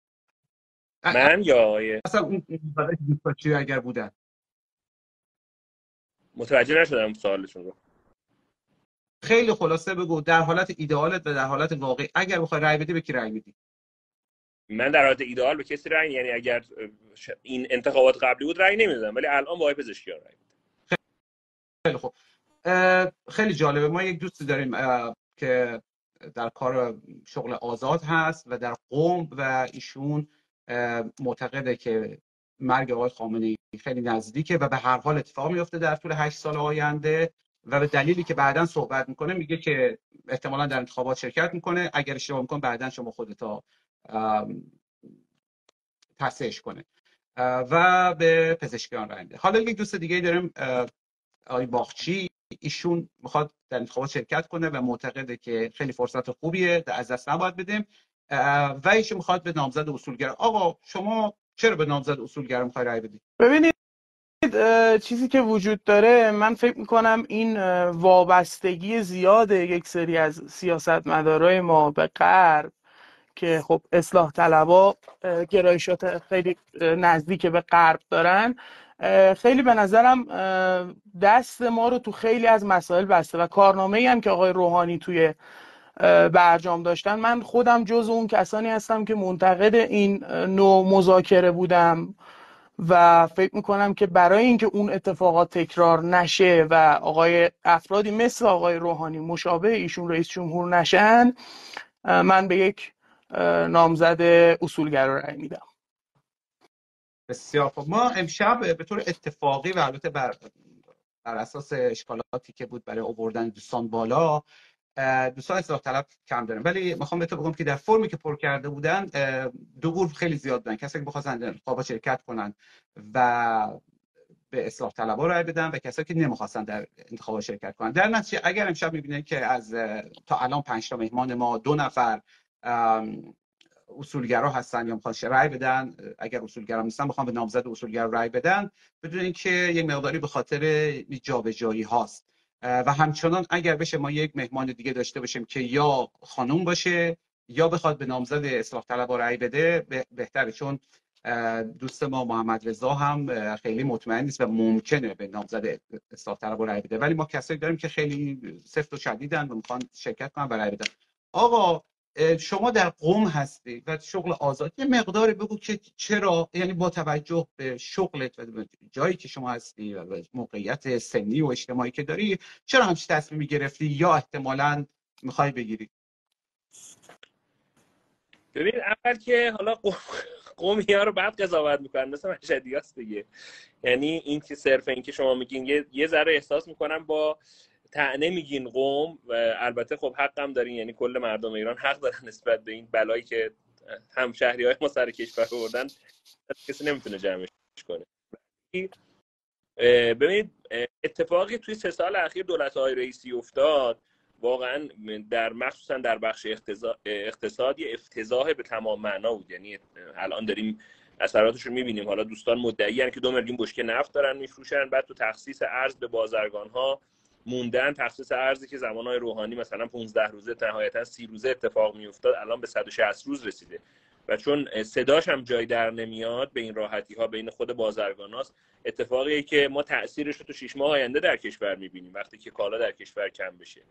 من یا آقای اصلا اون اگر بودن. متوجه نشدم سوالشون رو. خیلی خلاصه بگو در حالت ایدئالت و در حالت واقعی. اگر بخوای رأی بدی به کی رأی میدی؟ من در حالت ایدئال به کسی رأی یعنی اگر این انتخابات قبلی بود رأی نمی‌دادم ولی الان با آقای پزشکیان رأی خیلی خوب. خیلی جالبه. ما یک دوستی داریم که در کار شغل آزاد هست و در قوم و ایشون معتقده که مرگ آقای خامنه ای خیلی نزدیکه و به هر حال اتفاق میفته در طول 8 سال آینده و به دلیلی که بعدا صحبت می‌کنه میگه که احتمالا در انتخابات شرکت می‌کنه. اگر اشتباه می‌کنه بعدا شما خودتا تصحیحش کنه. و به پزشکیان میده. حالا یک دوست دیگه داریم آقای باخچی ایشون می‌خواد در انتخابات شرکت کنه و معتقده که خیلی فرصت خوبیه از دست نباید بدیم. و ایشون می‌خواد به نامزد اصولگرا آقا شما چرا به نامزد اصولگرا می‌خوای رای بدید ببینید چیزی که وجود داره من فکر می‌کنم این وابستگی زیاد یک سری از سیاستمدارای ما به غرب که خب اصلاح طلبا گرایشات خیلی نزدیک به غرب دارن خیلی به نظرم دست ما رو تو خیلی از مسائل بسته و کارنامه هم که آقای روحانی توی برجام داشتن من خودم جز اون کسانی هستم که منتقد این نوع مذاکره بودم و فکر می‌کنم که برای اینکه اون اتفاقات تکرار نشه و آقای افرادی مثل آقای روحانی مشابه ایشون رئیس جمهور نشن من به یک نامزد اصولگرا رأی میدم. بسیار خب ما امشب به طور اتفاقی و البته بر, بر اساس اشکالاتی که بود برای آوردن دوستان بالا دوستان اصلاح طلب کم دارن. ولی می‌خوام بهتون بگم که در فرمی که پر کرده بودن دو گروه خیلی زیاد بودن کسایی که بخواستن انتخابات شرکت کنن و به اصلاح طلبا رای بدن و کسایی که نمی‌خواستن در انتخابات شرکت کنن. در نتیجه اگر امشب می‌بینید که از تا الان پنج تا مهمان ما دو نفر اصولگرا هستن یا می‌خوان رای بدن اگر اصولگرا نیستن می‌خوان به نامزد اصولگرا رای بدن بدون که یک مقداری به خاطر جابجایی هاست. و همچنان اگر بشه ما یک مهمان دیگه داشته باشیم که یا خانوم باشه یا بخواد به نامزد اصلاح طلب رأی بده بهتره. چون دوست ما محمد رضا هم خیلی مطمئن نیست و ممکنه به نامزد اصلاح طلب رأی بده. ولی ما کسایی داریم که خیلی سفت و شدیدن و می‌خوان شرکت کنن و رأی بدن. آقا شما در قوم هستی و شغل آزاد. یه مقداری بگو که چرا یعنی با توجه به شغلت و جایی که شما هستی و موقعیت سنی و اجتماعی که داری چرا همچین تصمیمی گرفتی یا احتمالا می‌خوای بگیری؟ ببین اول که حالا قومی ها رو بعد قضاوت می‌کنن مثل مشهدی دیگه. یعنی این که صرف این که شما میگین یه, یه ذره احساس می‌کنم با تعنه میگین قوم و البته خب حقم دارین یعنی کل مردم ایران حق دارن نسبت به این بلایی که همشهری های ما سر کشور بردن کسی نمی‌تونه جمعش کنه. ببینید اتفاقی توی سه سال اخیر دولت های رئیسی افتاد واقعا در مخصوصا در بخش اقتصادی افتضاح به تمام معنا بود. یعنی الان داریم اثراتش رو می‌بینیم. حالا دوستان مدعی که دو میلیون بشکه نفت دارن میفروشن بعد تو تخصیص ارز به بازرگان ها موندن تخصیص ارزی که زمانهای روحانی مثلا 15 روزه نهایتا 30 روزه اتفاق میافتاد الان به 160 روز رسیده. و چون صداش هم جای در نمیاد به این راحتی ها بین خود بازرگان هاست اتفاقی که ما تاثیرش رو تو 6 ماه آینده در کشور می‌بینیم وقتی که کالا در کشور کم بشه.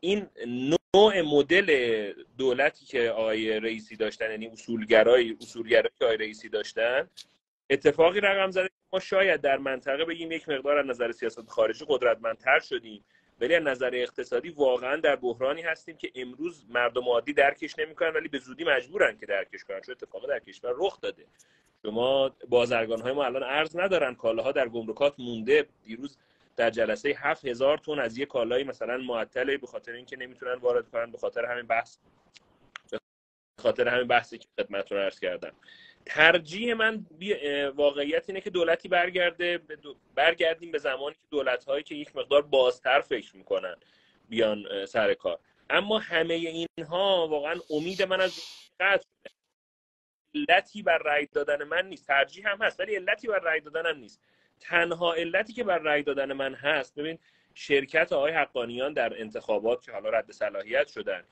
این نوع مدل دولتی که آقای رئیسی داشتن یعنی اصولگرای اصولگرایی که آقای رئیسی داشتن اتفاقی رقم زده ما شاید در منطقه بگیم یک مقدار از نظر سیاست خارجی قدرتمندتر شدیم ولی از نظر اقتصادی واقعا در بحرانی هستیم که امروز مردم عادی درکش نمی‌کنن ولی به زودی مجبورن که درکش کنن چون اتفاق در کشور رخ داده. شما بازرگان های ما الان ارز ندارن کالاها در گمرکات مونده. دیروز در جلسه 7000 تن از یه کالایی مثلا معطله به خاطر اینکه نمی‌تونن وارد کنن به خاطر همین بحث به خاطر همین بحثی که خدمتتون عرض کردم. ترجیح من واقعیت اینه که دولتی برگرده برگردیم به زمانی که دولت هایی که یک مقدار بازتر فکر می‌کنن بیان سر کار. اما همه اینها واقعا امید من از علتی بر رأی دادن من نیست. ترجیح هم هست ولی علتی بر رأی دادنم نیست. تنها علتی که بر رأی دادن من هست ببین شرکت آقای حقانیان در انتخابات که حالا رد صلاحیت شدن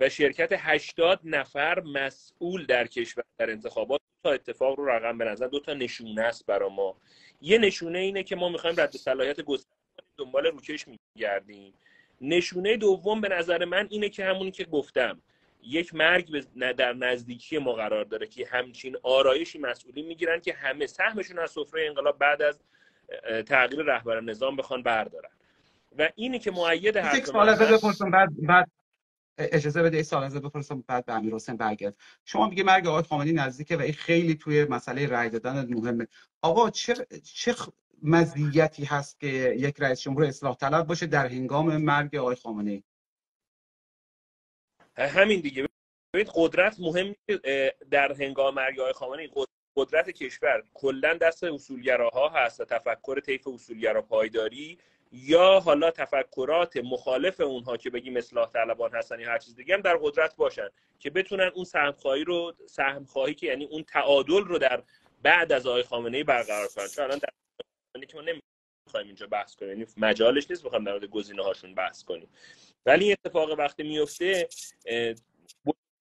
و شرکت 80 نفر مسئول در کشور در انتخابات. دو تا اتفاق رو رقم به نظر دو تا نشونه است برای ما. یه نشونه اینه که ما می‌خوایم رد صلاحیت گسترده دنبال روکش میگردیم. نشونه دوم به نظر من اینه که همونی که گفتم یک مرگ در نزدیکی ما قرار داره که همچین آرایشی مسئولین می‌گیرن که همه سهمشون از سفره انقلاب بعد از تغییر رهبر نظام بخوان بردارن. و اینی که معید حرف بعد بعد اجازه بده از بپرسم بعد به امیر حسین برگرد. شما میگه مرگ آقای خامنه‌ای نزدیکه و این خیلی توی مسئله رای دادن مهمه. آقا چه چه مزیتی هست که یک رئیس جمهور اصلاح طلب باشه در هنگام مرگ آقای خامنه‌ای؟ همین دیگه. ببینید قدرت مهم در هنگام مرگ آقای خامنه‌ای. قدرت کشور کلا دست اصولگراها هست و تفکر طیف اصولگرا پایداری یا حالا تفکرات مخالف اونها که بگیم اصلاح طلبان هستن یا هر چیز دیگه هم در قدرت باشن که بتونن اون سهم خواهی رو سهم خواهی که یعنی اون تعادل رو در بعد از آقای خامنه ای برقرار کنن. چون الان در که ما نمی‌خوایم اینجا بحث کنیم. یعنی مجالش نیست بخوام در مورد گزینه هاشون بحث کنیم. ولی این اتفاق وقتی میفته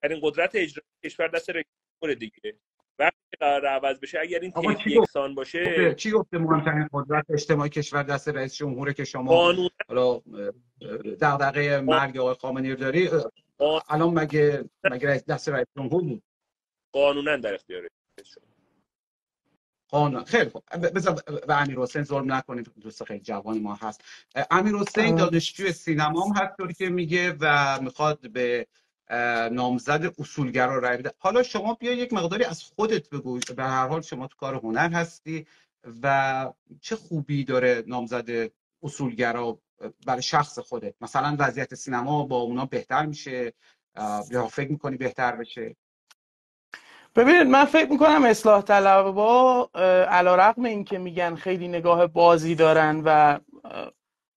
این قدرت اجرایی کشور دست دیگه. وقتی قرار عوض بشه اگر این تیپ یکسان باشه چی گفته مهمترین قدرت اجتماعی کشور دست رئیس جمهوره که شما قانون. حالا دغدغه مرگ آقای خامنه‌ای داری؟ الان مگه مگه دست رئیس جمهور بود؟ قانونا در اختیار قانون خیلی خوب. بذار به امیر حسین ظلم نکنید. دوست خیلی جوان ما هست. امیر حسین دانشجوی سینما هم هست طوری که میگه و می‌خواد به نامزد اصولگرا رای بده حالا شما بیا یک مقداری از خودت بگو. به هر حال شما تو کار هنر هستی و چه خوبی داره نامزد اصولگرا برای شخص خودت؟ مثلا وضعیت سینما با اونا بهتر میشه؟ یا فکر می‌کنی بهتر بشه؟ ببینید من فکر می‌کنم اصلاح طلبا علا رقم که میگن خیلی نگاه بازی دارن و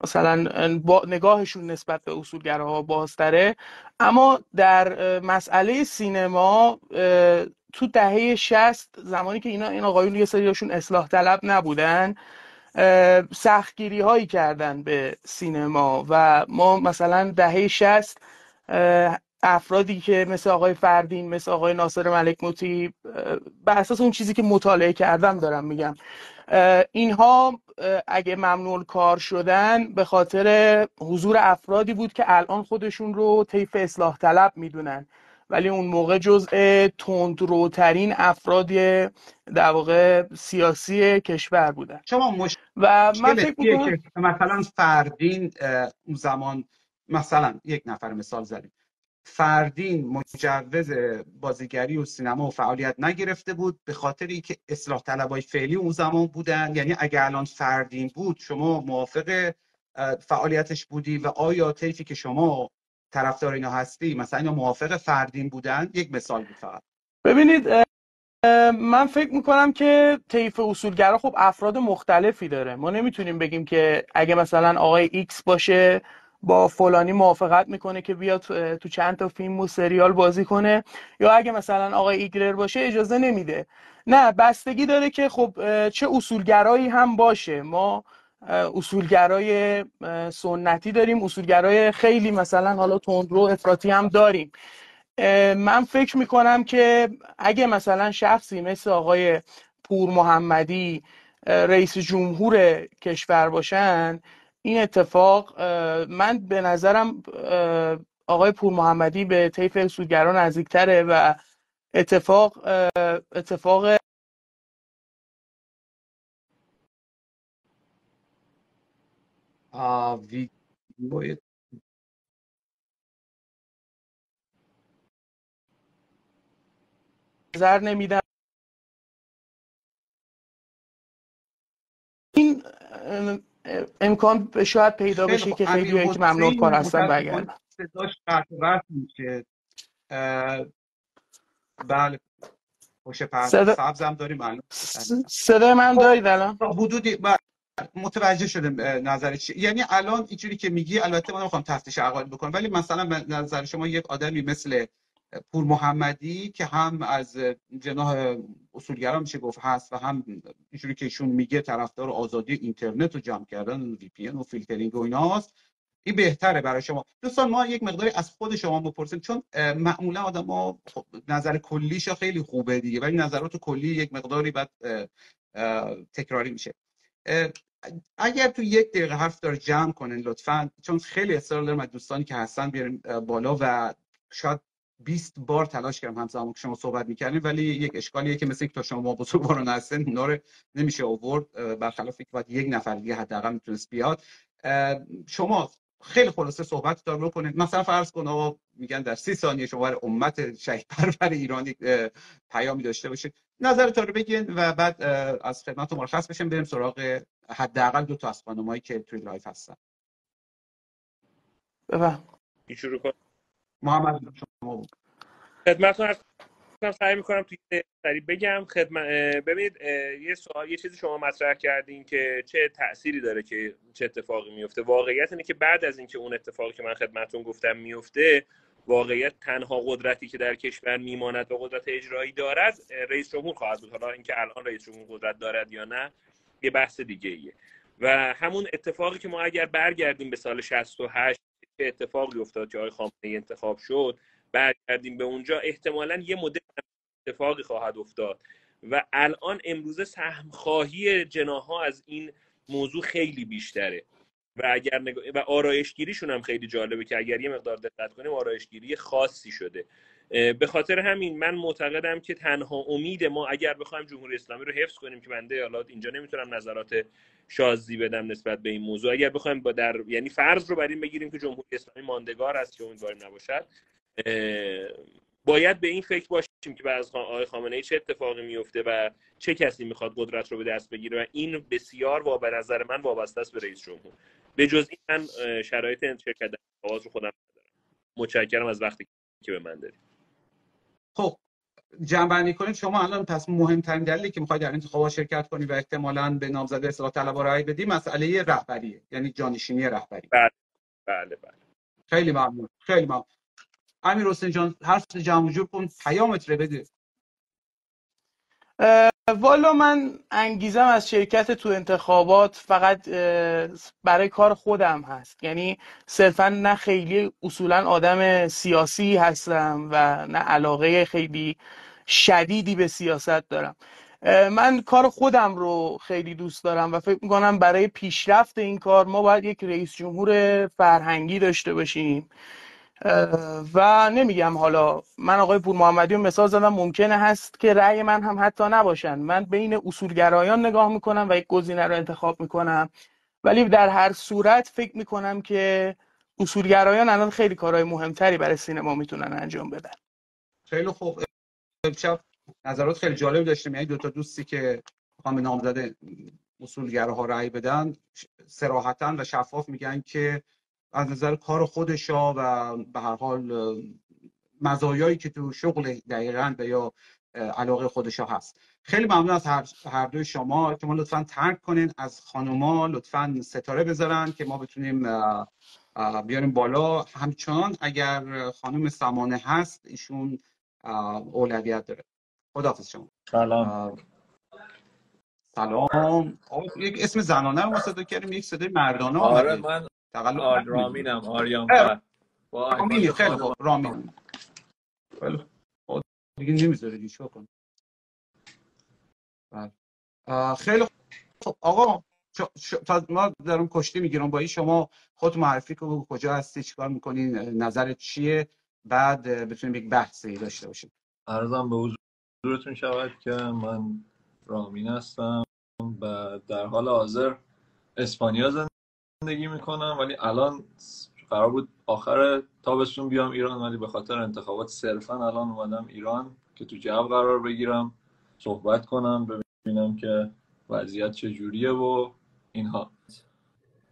مثلا با نگاهشون نسبت به اصولگراها بازتره. اما در مسئله سینما تو دهه 60 زمانی که اینا این آقایون یه سریاشون اصلاح طلب نبودن سختگیری هایی کردن به سینما. و ما مثلا دهه 60 افرادی که مثل آقای فردین مثل آقای ناصر ملک موتی بر اساس اون چیزی که مطالعه کردم دارم میگم. اینها اگه ممنوع کار شدن به خاطر حضور افرادی بود که الان خودشون رو طیف اصلاح طلب می‌دونن. ولی اون موقع جزء تندروترین افراد در واقع سیاسی کشور بودن. شما مشکل و من فکر مثلا فردین اون زمان مثلا یک نفر مثال زدیم. فردین مجوز بازیگری و سینما و فعالیت نگرفته بود به خاطر اینکه اصلاح طلبای فعلی اون زمان بودن. یعنی اگر الان فردین بود شما موافق فعالیتش بودی و آیا طیفی که شما طرفدار اینا هستی مثلا اینا موافق فردین بودن؟ یک مثال بود فقط. ببینید من فکر می‌کنم که طیف اصولگرا خب افراد مختلفی داره. ما نمی‌تونیم بگیم که اگه مثلا آقای X باشه با فلانی موافقت می‌کنه که بیاد تو چند تا فیلم و سریال بازی کنه. یا اگه مثلا آقای ایگلر باشه اجازه نمیده. نه بستگی داره که خب چه اصولگرایی هم باشه. ما اصولگرای سنتی داریم. اصولگرای خیلی مثلا حالا تندرو افراطی هم داریم. من فکر می‌کنم که اگه مثلا شخصی مثل آقای پور محمدی رئیس جمهور کشور باشن این اتفاق من به نظرم آقای پور محمدی به طیف اصولگرا نزدیکتره و اتفاق اتفاق نظر نمیدم. این امکان شاید پیدا بشه که خیلی هایی که ممنوع کار هستن برگردن. صداش قطع میشه. بله. پشت پرده صدا... سبزم داریم الان. صدای من دارید الان؟ حدودی بله. متوجه شده نظر چی. یعنی الان اینجوری که میگی البته من نمی‌خوام تفتیش عقاید بکنم ولی مثلا به نظر شما یک آدمی مثل پور محمدی که هم از جناح اصولگرا میشه گفت هست و هم اینجوری که ایشون میگه طرفدار آزادی اینترنت رو جمع کردن و VPN و فیلترینگ و ایناست این بهتره برای شما. دوستان ما یک مقداری از خود شما بپرسیم چون معمولا آدم ها نظر کلیش خیلی خوبه دیگه ولی نظرات کلی یک مقداری بعد تکراری میشه. اگر تو یک دقیقه حرف داره جمع کنن لطفا چون خیلی اصرار دارم از دوستانی که هستن بیاریم بالا و شاید 20 بار تلاش کردم همزمان که شما صحبت می‌کردیم ولی یک اشکالیه که مثلا تا شما بزرگواران هستن اینا رو نمیشه آورد برخلاف که باید یک نفر دیگه حداقل می‌تونست بیاد. شما خیلی خلاصه صحبت دار بکنید مثلا فرض کن آقا میگن در سی ثانیه شما برای امت شهید پرور ایرانی پیامی داشته باشید نظرتون رو بگین و بعد از خدمت مرخص بشیم بریم سراغ حداقل دو تا از خانمایی که توی live هستن. بفهم. شروع کن. محمد شما خدمتتون هستم. سعی می‌کنم توی سری بگم. خدمت ببینید یه سوال یه چیزی شما مطرح کردین که چه تأثیری داره که چه اتفاقی میفته واقعیت اینه که بعد از اینکه اون اتفاقی که من خدمتتون گفتم میفته واقعیت تنها قدرتی که در کشور میماند و قدرت اجرایی دارد رئیس جمهور خواهد بود. حالا اینکه الان رئیس جمهور قدرت دارد یا نه یه بحث دیگه ایه و همون اتفاقی که ما اگر برگردیم به سال 68 که اتفاقی افتاد که آقای خامنه انتخاب شد برگردیم به اونجا احتمالا یه مدل اتفاقی خواهد افتاد. و الان امروزه سهم خواهی جناها از این موضوع خیلی بیشتره. و اگر نگ... و آرایشگیریشون هم خیلی جالبه که اگر یه مقدار دقت کنیم آرایشگیری خاصی شده. به خاطر همین من معتقدم که تنها امید ما اگر بخوایم جمهوری اسلامی رو حفظ کنیم که بنده حالا اینجا نمی‌تونم نظرات شازی بدم نسبت به این موضوع. اگر بخوایم با در یعنی فرض رو بر این بگیریم که جمهوری اسلامی ماندگار است که امیدواریم نباشد باید به این فکر باشیم که بعد آقای خامنه ای چه اتفاقی میفته و چه کسی می‌خواد قدرت رو به دست بگیره و این بسیار و به نظر من وابسته است به رئیس جمهور. به جز این من شرایط شرکت در رو خودم متشکرم از وقتی که به من دادید. خب جمع کنید. شما الان پس مهمترین دلیلی که می‌خواید در انتخابات شرکت کنید و احتمالاً به نامزد اصلاح طلبها رأی بدی مسئله رهبریه یعنی جانشینی رهبری. بله بله بله. خیلی ممنون خیلی ممنون. امیر حسین جان حرف جمع جور کن پیامت رو بده. والا من انگیزم از شرکت تو انتخابات فقط برای کار خودم هست. یعنی صرفا نه خیلی اصولا آدم سیاسی هستم و نه علاقه خیلی شدیدی به سیاست دارم. من کار خودم رو خیلی دوست دارم و فکر می‌کنم برای پیشرفت این کار ما باید یک رئیس جمهور فرهنگی داشته باشیم. و نمیگم حالا من آقای پور محمدی مثال زدم ممکنه هست که رأی من هم حتی نباشن. من بین اصولگرایان نگاه می‌کنم و یک گزینه رو انتخاب می‌کنم. ولی در هر صورت فکر می‌کنم که اصولگرایان الان خیلی کارهای مهمتری برای سینما می‌تونن انجام بدن. خیلی خوب. امشب نظرات خیلی جالب داشتیم. یعنی دو تا دوستی که می‌خوان به نامزد اصولگراها رأی بدن سراحتا و شفاف میگن که از نظر کار خودشا و به هر حال مزایایی که تو شغل دقیقا و یا علاقه خودشا هست. خیلی ممنون از هر, هر دوی شما. شما لطفا ترک کنین از خانوما لطفا ستاره بذارن که ما بتونیم بیاریم بالا. همچنان اگر خانم سمانه هست ایشون اولویت داره. خداحافظ شما. سلام. سلام. یک اسم زنانه رو ما صدا کردیم یک صدای مردانه آره من آر رامینم آریان رامینی خیلی خوب. رامین. خیلی خوب دیگه نمی‌ذاره دیگه چیکار کنم خیلی خوب. آقا ما دارم کشتی می‌گیرم. با این شما خود معرفی کن کجا هستی چیکار می‌کنی نظرت چیه؟ بعد بتونیم یک بحثی داشته باشیم. عرضم به حضورتون شود که من رامین هستم و در حال حاضر اسپانیا زندگی می‌کنم ولی الان قرار بود آخر تابستون بیام ایران ولی به خاطر انتخابات صرفا الان اومدم ایران که تو جو قرار بگیرم صحبت کنم ببینم که وضعیت چجوریه و اینها.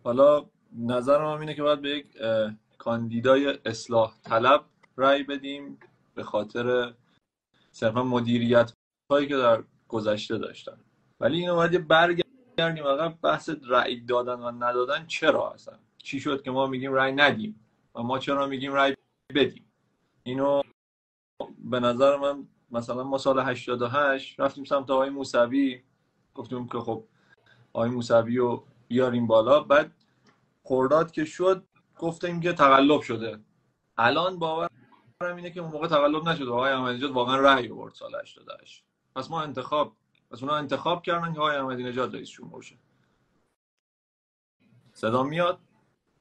حالا نظرم اینه که باید به یک کاندیدای اصلاح طلب رأی بدیم به خاطر صرفا مدیریت هایی که در گذشته داشتن. ولی اینو باید برگردیم عقب بحث رأی دادن و ندادن چرا هستن چی شد که ما میگیم رأی ندیم و ما چرا میگیم رأی بدیم؟ اینو به نظر من مثلا ما سال 88 رفتیم سمت آقای موسوی گفتیم که خب آقای موسوی رو بیاریم بالا. بعد خورداد که شد گفتیم که تقلب شده. الان باورم اینه که اون موقع تقلب نشده. آقای احمدی واقعا رأی آورد سال 88 پس ما انتخاب پس اونا انتخاب کردن که آقای احمدی نژاد رئیس جمهور شه. صدا میاد؟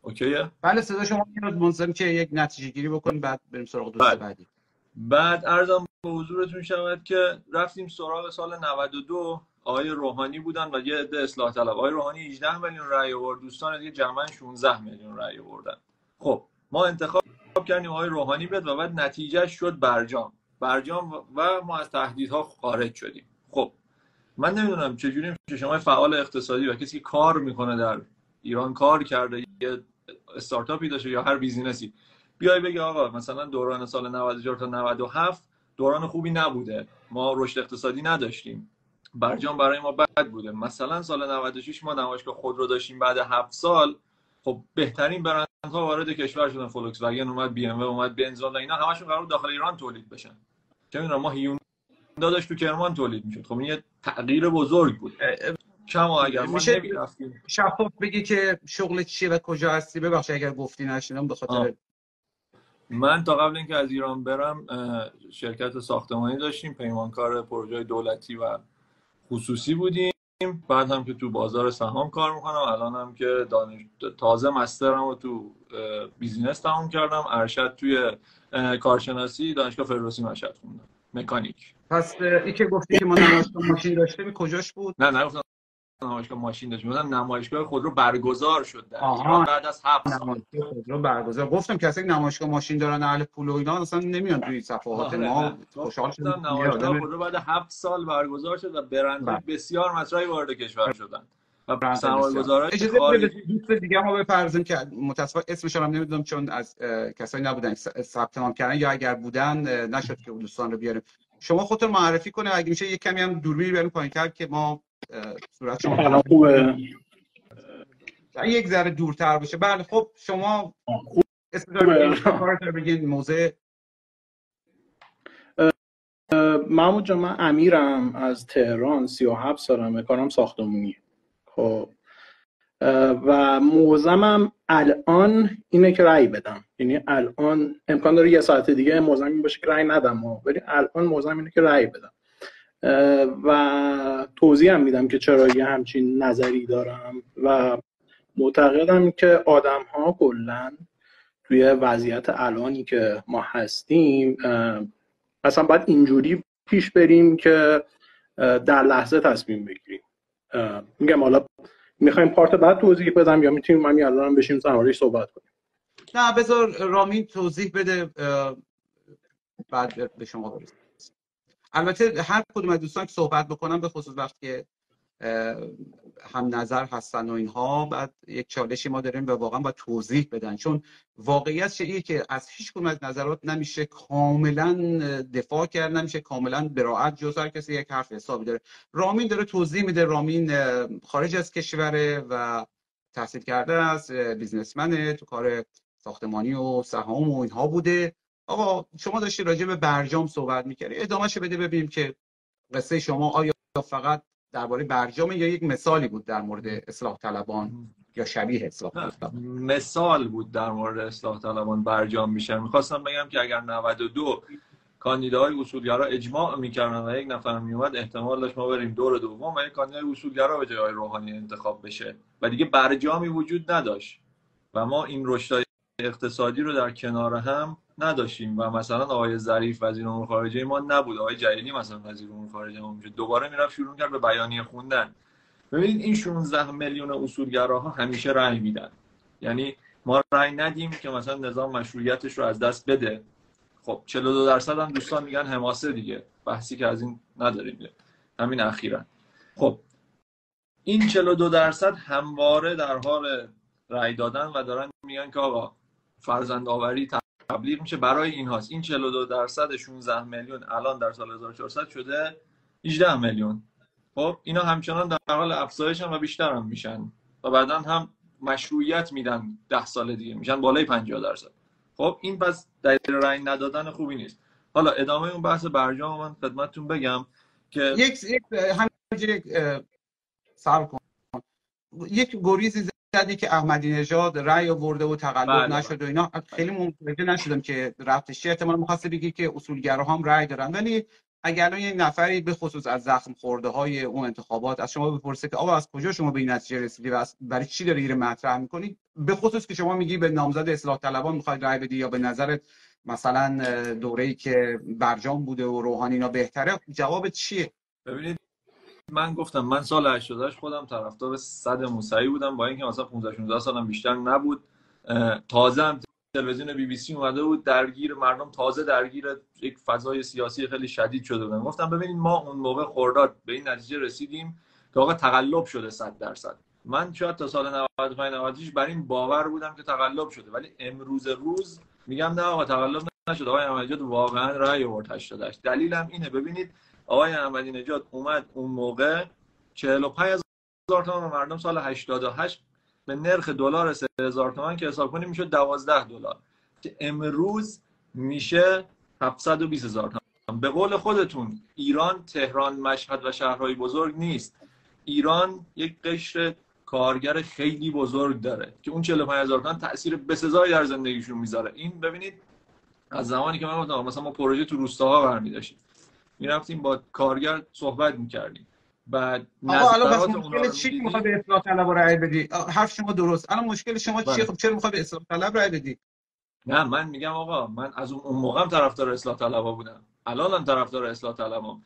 اوکیه؟ بله صدا شما میاد. منظم که یک نتیجه گیری بکنیم بعد بریم سراغ دوست بله. بعدی. بعد ارزم به حضورتون شود که رفتیم سراغ سال 92 آقای روحانی بودن و یه عده اصلاح طلب. آقای روحانی 18 میلیون رأی آورد. دوستان دیگه جمعا 16 میلیون رأی آوردن. خب ما انتخاب کردیم. آقای روحانی بیاد و بعد نتیجه شد برجام. برجام و ما از تهدیدها خارج شدیم. من نمی‌دونم چجوری که شما فعال اقتصادی و کسی که کار می‌کنه در ایران کار کرده یه استارتاپی داشته یا هر بیزینسی. بیای بگی آقا مثلا دوران سال 94 تا 97 دوران خوبی نبوده. ما رشد اقتصادی نداشتیم. برجام برای ما بد بوده. مثلا سال 96 ما نمایشگاه خودرو داشتیم بعد هفت سال. خب بهترین برندها وارد کشور شدن. فولکس واگن اومد بی ام اومد بنز و اینا. همشون قرار داخل ایران تولید بشن. چه ما هیون داشت تو کرمان تولید می‌شد. خب این یه تغییر بزرگ بود. کما اگر ما میشه شفاف بگی که شغل چیه و کجا هستی؟ ببخشید اگر گفتی نشینم به خاطر من تا قبل اینکه از ایران برم شرکت ساختمانی داشتیم پیمانکار پروژه دولتی و خصوصی بودیم. بعد هم که تو بازار سهام کار می‌کنم الان هم که دانش... تازه مسترم رو تو بیزینس تمام کردم. ارشد توی کارشناسی دانشگاه فردوسی مشهد خوندم. مکانیک. پس ای که گفتی که ما نمایشگاه ماشین داشتیم کجاش بود؟ نه نه نمایشگاه ماشین داشت میگم نمایشگاه خودرو برگزار شد در ایران بعد از هفت سال. نمایشگاه خودرو برگزار. گفتم کسی نمایشگاه ماشین دارن اهل پول و اینا اصلا نمیان توی صفحات ما. خوشحال شدم نمایشگاه خودرو بعد هفت سال برگزار شد و برندهای بله. بسیار مطرحی وارد کشور شدن. و سرمایه‌گذارای اجازه بدید دوست دیگه ما بپرزیم که متاسفانه اسمشون هم نمی‌دونم چون از کسایی نبودن ثبت نام کردن یا اگر بودن نشد که دوستان رو بیاریم. شما خودتون معرفی کنه اگه میشه یک کمی هم دوربین بریم پایین‌تر که ما صورت شما خوبه؟ یک ذره دورتر باشه. بله خب شما اسم دارید. بگین موزه محمود جان من امیرم از تهران 37 سالمه کارم ساختمونی خب. و موزمم الان اینه که رأی بدم. یعنی الان امکان داره یه ساعت دیگه موزم این باشه که رأی ندم ولی الان موزم اینه که رأی بدم. و توضیح هم میدم که چرا یه همچین نظری دارم و معتقدم که آدم ها کلا توی وضعیت الانی که ما هستیم اصلا باید اینجوری پیش بریم که در لحظه تصمیم بگیریم. میگم حالا می‌خوایم پارت بعد توضیح بدم یا می‌تونیم همین الان هم بشیم سوارش صحبت کنیم. نه بذار رامین توضیح بده بعد به شما برسیم. البته هر کدوم از دوستان که صحبت بکنم به خصوص وقتی هم نظر هستن و اینها بعد یک چالشی ما داریم و واقعا باید توضیح بدن. چون واقعیت چه که از هیچ کدوم از نظرات نمیشه کاملا دفاع کرد نمیشه کاملا براعت جز هر کسی یک حرف حسابی داره. رامین داره توضیح میده. رامین خارج از کشوره و تحصیل کرده است بیزنسمنه تو کار ساختمانی و سهام و اینها بوده. آقا شما داشتی راجع به برجام صحبت می‌کردی. ادامهش بده ببینیم که قصه شما آیا فقط درباره برجام یا یک مثالی بود در مورد اصلاح طلبان یا شبیه اصلاح طلبان؟ مثال بود در مورد اصلاح طلبان برجام میشن می‌خواستم بگم که اگر 92 کاندیداهای اصولگرا اجماع می‌کردن و یک نفر میومد احتمال داشت ما بریم دور دوم و یک کاندیدای اصولگرا به جای روحانی انتخاب بشه. و دیگه برجامی وجود نداشت. و ما این رشد اقتصادی رو در کنار هم نداشتیم و مثلا آقای ظریف وزیر امور خارجه ما نبود. آقای جلیلی مثلا وزیر امور خارجه ما میشه دوباره می‌رفت شروع کرد به بیانیه خوندن. ببینید این 16 میلیون اصولگراها همیشه رأی میدن. یعنی ما رأی ندیم که مثلا نظام مشروعیتش رو از دست بده. خب 42 درصد هم دوستان میگن حماسه دیگه. بحثی که از این نداریم. همین اخیرا. خب این 42 درصد همواره در حال رأی دادن و دارن میگن که آقا فرزند آوری تبلیغ میشه. برای این هاست. این 42 درصد 16 میلیون الان در سال 1400 شده 18 میلیون. خب اینا همچنان در حال افزایش هم و بیشتر هم میشن و بعدا هم مشروعیت میدن 10 سال دیگه. میشن بالای 50 درصد. خب این پس دلیل رأی ندادن خوبی نیست. حالا ادامه اون بحث برجام من خدمتتون بگم که یک یک همینجوری سر کن. یک گریزی زدی که احمدی نژاد رأی آورده و تقلب بله. نشد و اینا. خیلی متوجه نشدم که رفتش. چیه احتمال می‌خواسته بگی که اصولگرا هم رأی دارن. ولی اگر الان یک نفری به خصوص از زخم خورده های اون انتخابات از شما بپرسه که آقا از کجا شما به این نتیجه رسیدی و از برای چی داری این مطرح می‌کنی؟ به خصوص که شما میگی به نامزد اصلاح طلبان می‌خواید رأی بدی یا به نظرت مثلا دوره ای که برجام بوده و روحانی اینا بهتره جواب چیه؟ ببینید من گفتم من سال 88 خودم طرفدار صد موسوی بودم با اینکه مثلا 15 16 سالم بیشتر نبود. تازه هم تلویزیون بی بی سی اومده بود درگیر مردم تازه درگیر یک فضای سیاسی خیلی شدید شده بودن گفتم ببینید ما اون موقع خورداد به این نتیجه رسیدیم که آقا تقلب شده 100 درصد. من شاید تا سال 95 96 بر این باور بودم که تقلب شده. ولی امروز روز میگم نه آقا تقلب احمدی نژاد واقعا رأی آورد 88 دلیلم اینه. ببینید آقای احمدی نژاد اومد اون موقع 45 هزار تومان مردم سال 88 به نرخ دلار 3000 تومان که حساب کنیم میشه 12 دلار. که امروز میشه 720 هزار تومان. به قول خودتون ایران تهران مشهد و شهرهای بزرگ نیست. ایران یک قشر کارگر خیلی بزرگ داره که اون 45 هزار تومان تاثیر بسزایی در زندگیشون می‌ذاره. این ببینید از زمانی که من مثلا ما پروژه تو روستاها برمی‌داشتیم. می‌رفتیم با کارگر صحبت می‌کردیم. بعد آقا الان بس مشکل چی که می‌خوای به اصلاح طلب رأی بدی؟ حرف شما درست. الان مشکل شما چیه؟ خب چرا می‌خوای به اصلاح طلب رأی بدی؟ نه من میگم آقا من از اون موقع هم طرفدار اصلاح طلبا بودم. الان هم طرفدار اصلاح طلبام.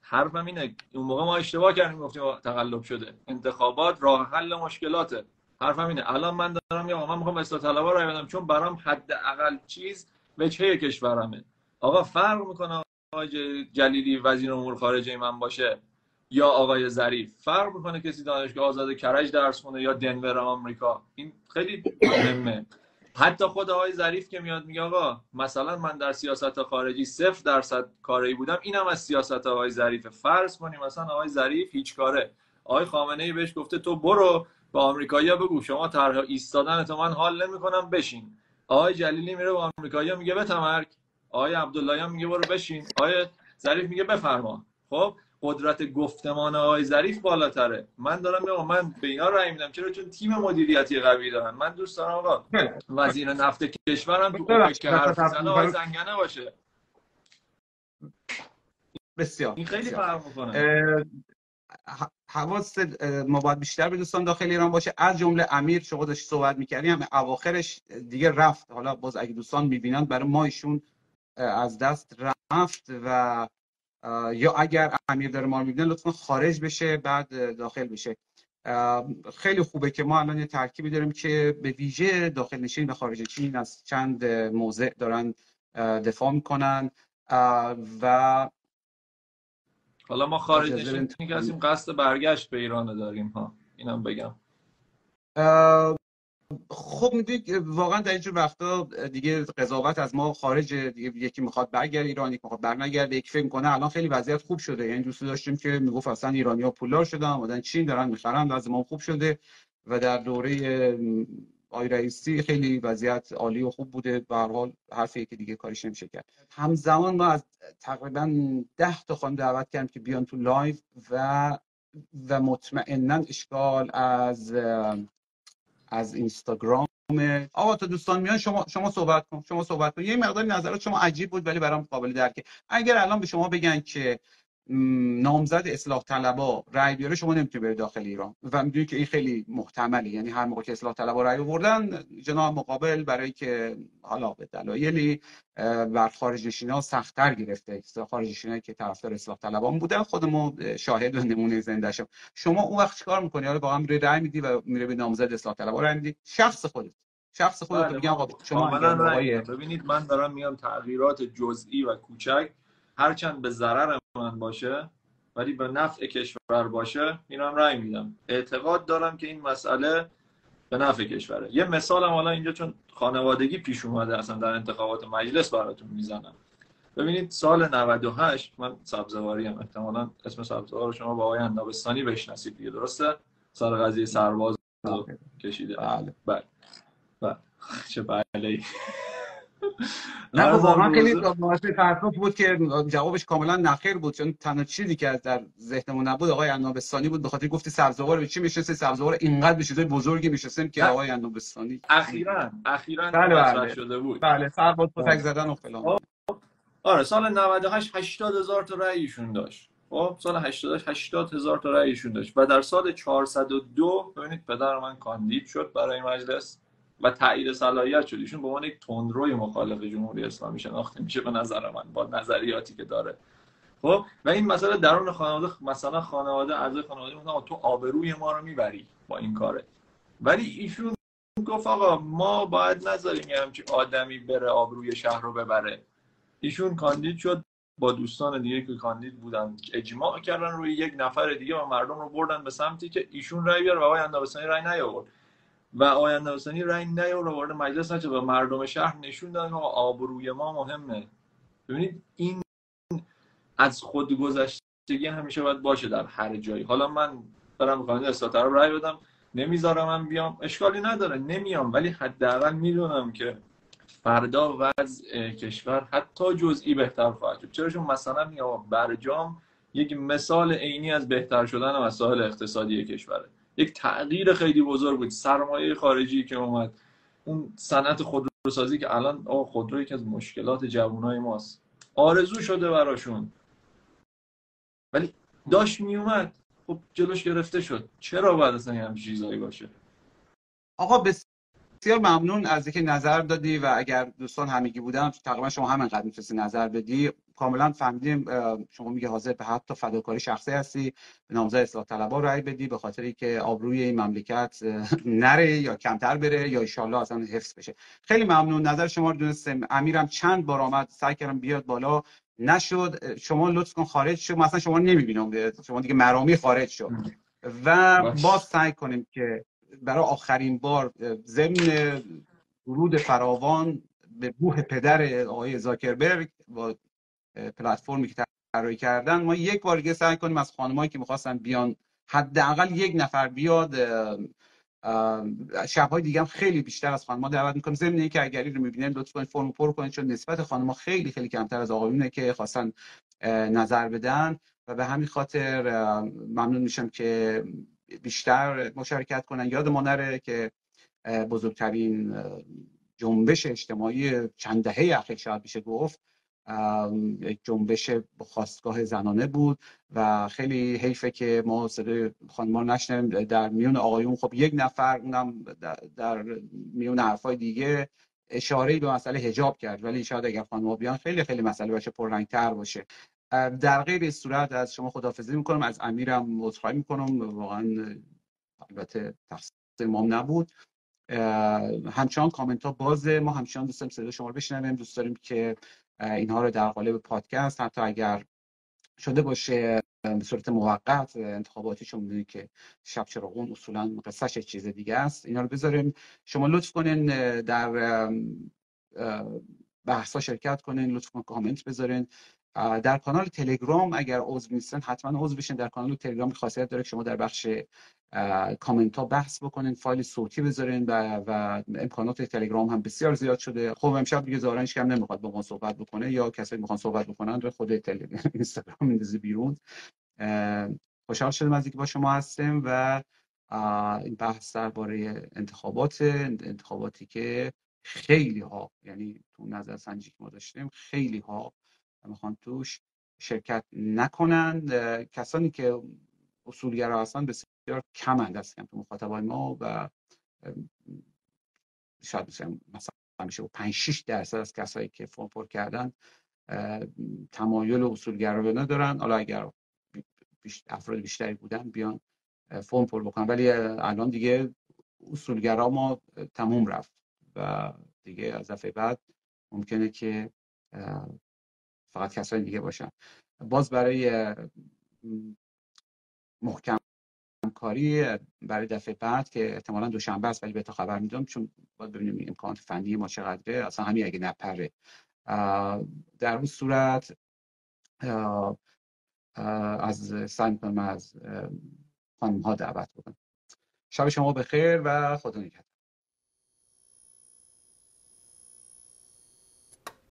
حرفم اینه اون موقع ما اشتباه کردیم گفتیم تقلب شده. انتخابات راه حل مشکلاته. حرفم اینه الان من دارم میگم من می‌خوام اصلاح طلبا رأی بدم چون برام حداقل چیز وجهه کشورمه. آقا فرق می‌کنه آقای جلیلی وزیر امور خارجه من باشه یا آقای ظریف. فرق می‌کنه کسی دانشگاه آزاد کرج درس خونه یا دنور آمریکا. این خیلی مهمه. حتی خود آقای ظریف که میاد میگه آقا مثلا من در سیاست خارجی صفر درصد کاری بودم اینم از سیاست آقای ظریف فرض کنیم مثلا آقای ظریف هیچ کاره. آقای خامنه ای بهش گفته تو برو به آمریکایی‌ها بگو شما طرح ایستادن تو من حال نمی‌کنم بشین. آقای جلیلی میره به آمریکایی‌ها میگه بتمرک. آقای عبدالله هم میگه برو بشین. آقای ظریف میگه بفرما. خب قدرت گفتمان آقای ظریف بالاتره. من دارم میگم من به اینا رأی میدم. چرا؟ چون تیم مدیریتی قوی دارن. من دوست دارم آقا وزیر نفت کشورم تو اوپک که حرف زنه آقای زنگنه باشه. بسیار این خیلی فرق می‌کنه. حواس ما باید بیشتر به دوستان داخل ایران باشه. از جمله امیر شما داشت صحبت می‌کردیم اواخرش دیگه رفت. حالا باز اگه دوستان می‌بینن برای ما ایشون از دست رفت و یا اگر امیر داره ما می‌بینه لطفا خارج بشه بعد داخل بشه. خیلی خوبه که ما الان یه ترکیبی داریم که به ویژه داخل نشین و خارج چین از چند موضع دارن دفاع می‌کنن. و حالا ما خارج هستیم قصد برگشت به ایران داریم ها. اینم بگم. خب می‌دونید واقعا در اینجور وقتا دیگه قضاوت از ما خارج یکی می‌خواد برگرده ایران یکی می‌خواد برنگرده یکی فکر می‌کنه الان خیلی وضعیت خوب شده. یعنی دوستی داشتیم که می‌گفت اصلا ایرانیا پولدار شدن آمدن چین دارن می‌خرن وضع ما خوب شده و در دوره آقای رئیسی خیلی وضعیت عالی و خوب بوده. به هر حال حرفی که دیگه کارش نمیشه کرد. همزمان ما از تقریبا ده تا خانم دعوت کردیم که بیان تو live و و مطمئنا اشکال از از اینستاگرام. آقا تا دوستان میان شما شما صحبت کن شما صحبت کن. یه مقدار نظرات شما عجیب بود ولی برام قابل درکه. اگر الان به شما بگن که نامزد اصلاح طلبا رأی بیاره شما نمی‌تونی بری داخل ایران. و می‌دونی که این خیلی محتمله. یعنی هر موقع که اصلاح طلبا رأی آوردن جناح مقابل برای که حالا به دلایلی بر خارج نشینا سختتر گرفته. خارج نشینایی که طرفدار اصلاح طلبان بودن خودمون شاهد و نمونه زنده شم شما اون وقت چیکار می‌کنی؟ حالا واقعا میره رأی میدی و میره به نامزد اصلاح طلبا رأی میدی. شخص خودت. شخص خودت بله آقا شما. ببینید من دارم میگم تغییرات جزئی و کوچک. هرچند به ضرر من باشه ولی به نفع کشور باشه اینا هم رأی میدم. اعتقاد دارم که این مسئله به نفع کشوره. یه مثالم حالا اینجا چون خانوادگی پیش اومده اصلا در انتخابات مجلس براتون می‌زنم. ببینید سال 98 من سبزواری هم احتمالا اسم سبزوار رو شما با آقای اندابستانی بشناسید دیگه درسته؟ سر قضیه سرباز رو کشیده. بله. بله. بله. چه بله. نه خب واقعا خیلی باعث تاسف بود که جوابش کاملا نخیر بود چون تنها چیزی که از در ذهنمون نبود آقای عنابستانی بود به خاطر گفتی سبزوار به چی می‌شناسه سبزوار اینقدر به چیزای بزرگی می‌شناسیم که. آقای عنابستانی اخیرا اخیرا بله، بله. شده بود بله سرباز کتک بله. زدن و فلان آه. آره سال 98 80 هزار تا رأی ایشون داشت خب سال 88 80 هزار تا رأی ایشون داشت و در سال 402 ببینید پدر من کاندید شد برای مجلس و تایید صلاحیت شد. ایشون به عنوان یک تندروی مخالف جمهوری اسلامی شناخته میشه به نظر من با نظریاتی که داره. خب؟ و این مسئله درون خانواده مثلا خانواده اعضای خانواده میگن تو آبروی ما رو می‌بری با این کاره. ولی ایشون گفت آقا ما باید نذاریم یه همچین آدمی بره آبروی شهر رو ببره. ایشون کاندید شد با دوستان دیگه که کاندید بودن اجماع کردن روی یک نفر دیگه و مردم رو بردن به سمتی که ایشون رأی بیاره و آقای اندابستانی رأی نیاورد. و آقای اندابستانی رأی نیاورد و وارد مجلس نشد و مردم شهر نشون دادن که آبروی ما مهمه. ببینید این از خودگذشتگی همیشه باید باشه در هر جایی. حالا من برم کاندید اصلاح طلب رأی بدم. نمی‌ذارم من بیام. اشکالی نداره. نمیام. ولی حداقل می‌دونم که فردا وضع کشور حتی جزئی بهتر خواهد شد. چرا؟ چون مثلا میگم برجام یک مثال عینی از بهتر شدن مسائل اقتصادی کشوره. یک تغییر خیلی بزرگ بود. سرمایه خارجی که اومد. اون صنعت خودروسازی که الان آقا خودرو یکی از مشکلات جوانای ماست. آرزو شده براشون. ولی داشت میومد. خب جلوش گرفته شد. چرا باید اصلا همچین چیزایی باشه؟ آقا بسیار ممنون از اینکه نظر دادی و اگر دوستان همگی بودن تقریبا شما همینقدر می‌تونستی نظر بدی. کاملا فهمیدیم شما میگه حاضر به حتی فداکاری شخصی هستی به نامزد اصلاح طلبها رأی بدی به خاطر که آبروی این مملکت نره یا کمتر بره یا ایشالله اصلا حفظ بشه. خیلی ممنون. نظر شما رو دونستم امیرم چند بار آمد سعی کردم بیاد بالا. نشد. شما لطف کن خارج شد مثلا شما نمی‌بینم. شما دیگه مرامی خارج شد و. باز سعی کنیم که برای آخرین بار ضمن ورود فراوان به بوه پدر آقای زاکربرگ با پلتفرمی که طراحی کردن ما یک بار دیگه سعی کنیم از خانمایی که می‌خواستن بیان حداقل یک نفر بیاد شبهای دیگه هم خیلی بیشتر از خانم‌ها دعوت می‌کنیم. ضمن اینکه اگر این رو می‌بینید لطف کنید فرم پر کنید چون نسبت خانم‌ها خیلی خیلی کمتر از آقایونه که خواستن نظر بدن و به همین خاطر ممنون میشم که بیشتر مشارکت کنن. یاد ما نره که بزرگترین جنبش اجتماعی چند دهه اخیر شاید میشه گفت یک جنبش خواستگاه زنانه بود و خیلی حیفه که ما صدای خانم‌ها رو نشنویم. در میون آقایون خب یک نفر اونم در, میون حرفای دیگه اشاره به مسئله حجاب کرد. ولی شاید اگر خانم‌ها بیان خیلی خیلی مسئله باشه پررنگتر باشه. در غیر صورت از شما خداحافظی می‌کنم از امیرم عذرخواهی می‌کنم. واقعا البته تقصیر نبود. همچنان کامنت ها بازه ما همچنان دوست داریم صدای شما رو بشنویم. دوست داریم که اینها رو در قالب پادکست حتی اگر شده باشه به صورت موقت انتخاباتی چون می‌دونید که شب چراغون اصولا قصهش چیز دیگه است. اینا رو بذاریم شما لطف کنین در بحثا شرکت کنین لطف کن کامنت بذارین. در کانال تلگرام اگر عضو نیستن حتما عضو بشین. در کانال تلگرام خاصیت داره که شما در بخش کامنت ها بحث بکنین فایل صوتی بذارین و, و امکانات تلگرام هم بسیار زیاد شده. خب امشب دیگه ظاهرا کم نمی‌خواد با ما صحبت بکنه یا کسی می‌خوان صحبت بکنن رو خود تلگرام اینستاگرام میندازه بیرون. خوشحال شدم از اینکه با شما هستیم و این بحث درباره انتخابات انتخاباتی که خیلی ها یعنی تو نظر سنجی که ما داشتیم خیلی ها می‌خوان توش شرکت نکنند کسانی که اصولگرا هستن بسیار کمند هستن تو مخاطبای ما و شاید مثلا میشه 5 6 درصد از کسایی که فرم پر کردن تمایل اصولگرایانه دارن حالا اگر افراد بیشتری بودن بیان فرم پر بکنن. ولی الان دیگه اصولگرا ما تموم رفت و دیگه از دفعه بعد ممکنه که فقط کسای دیگه باشن. باز برای محکم کاری برای دفعه بعد که احتمالا دوشنبه است ولی به تا خبر میدم چون باید ببینیم امکانات فنی ما چقدره اصلا همین اگه نپره. در اون صورت از سعی می‌کنم از خانم ها دعوت بکنم. شب شما بخیر و خدا نگهدار.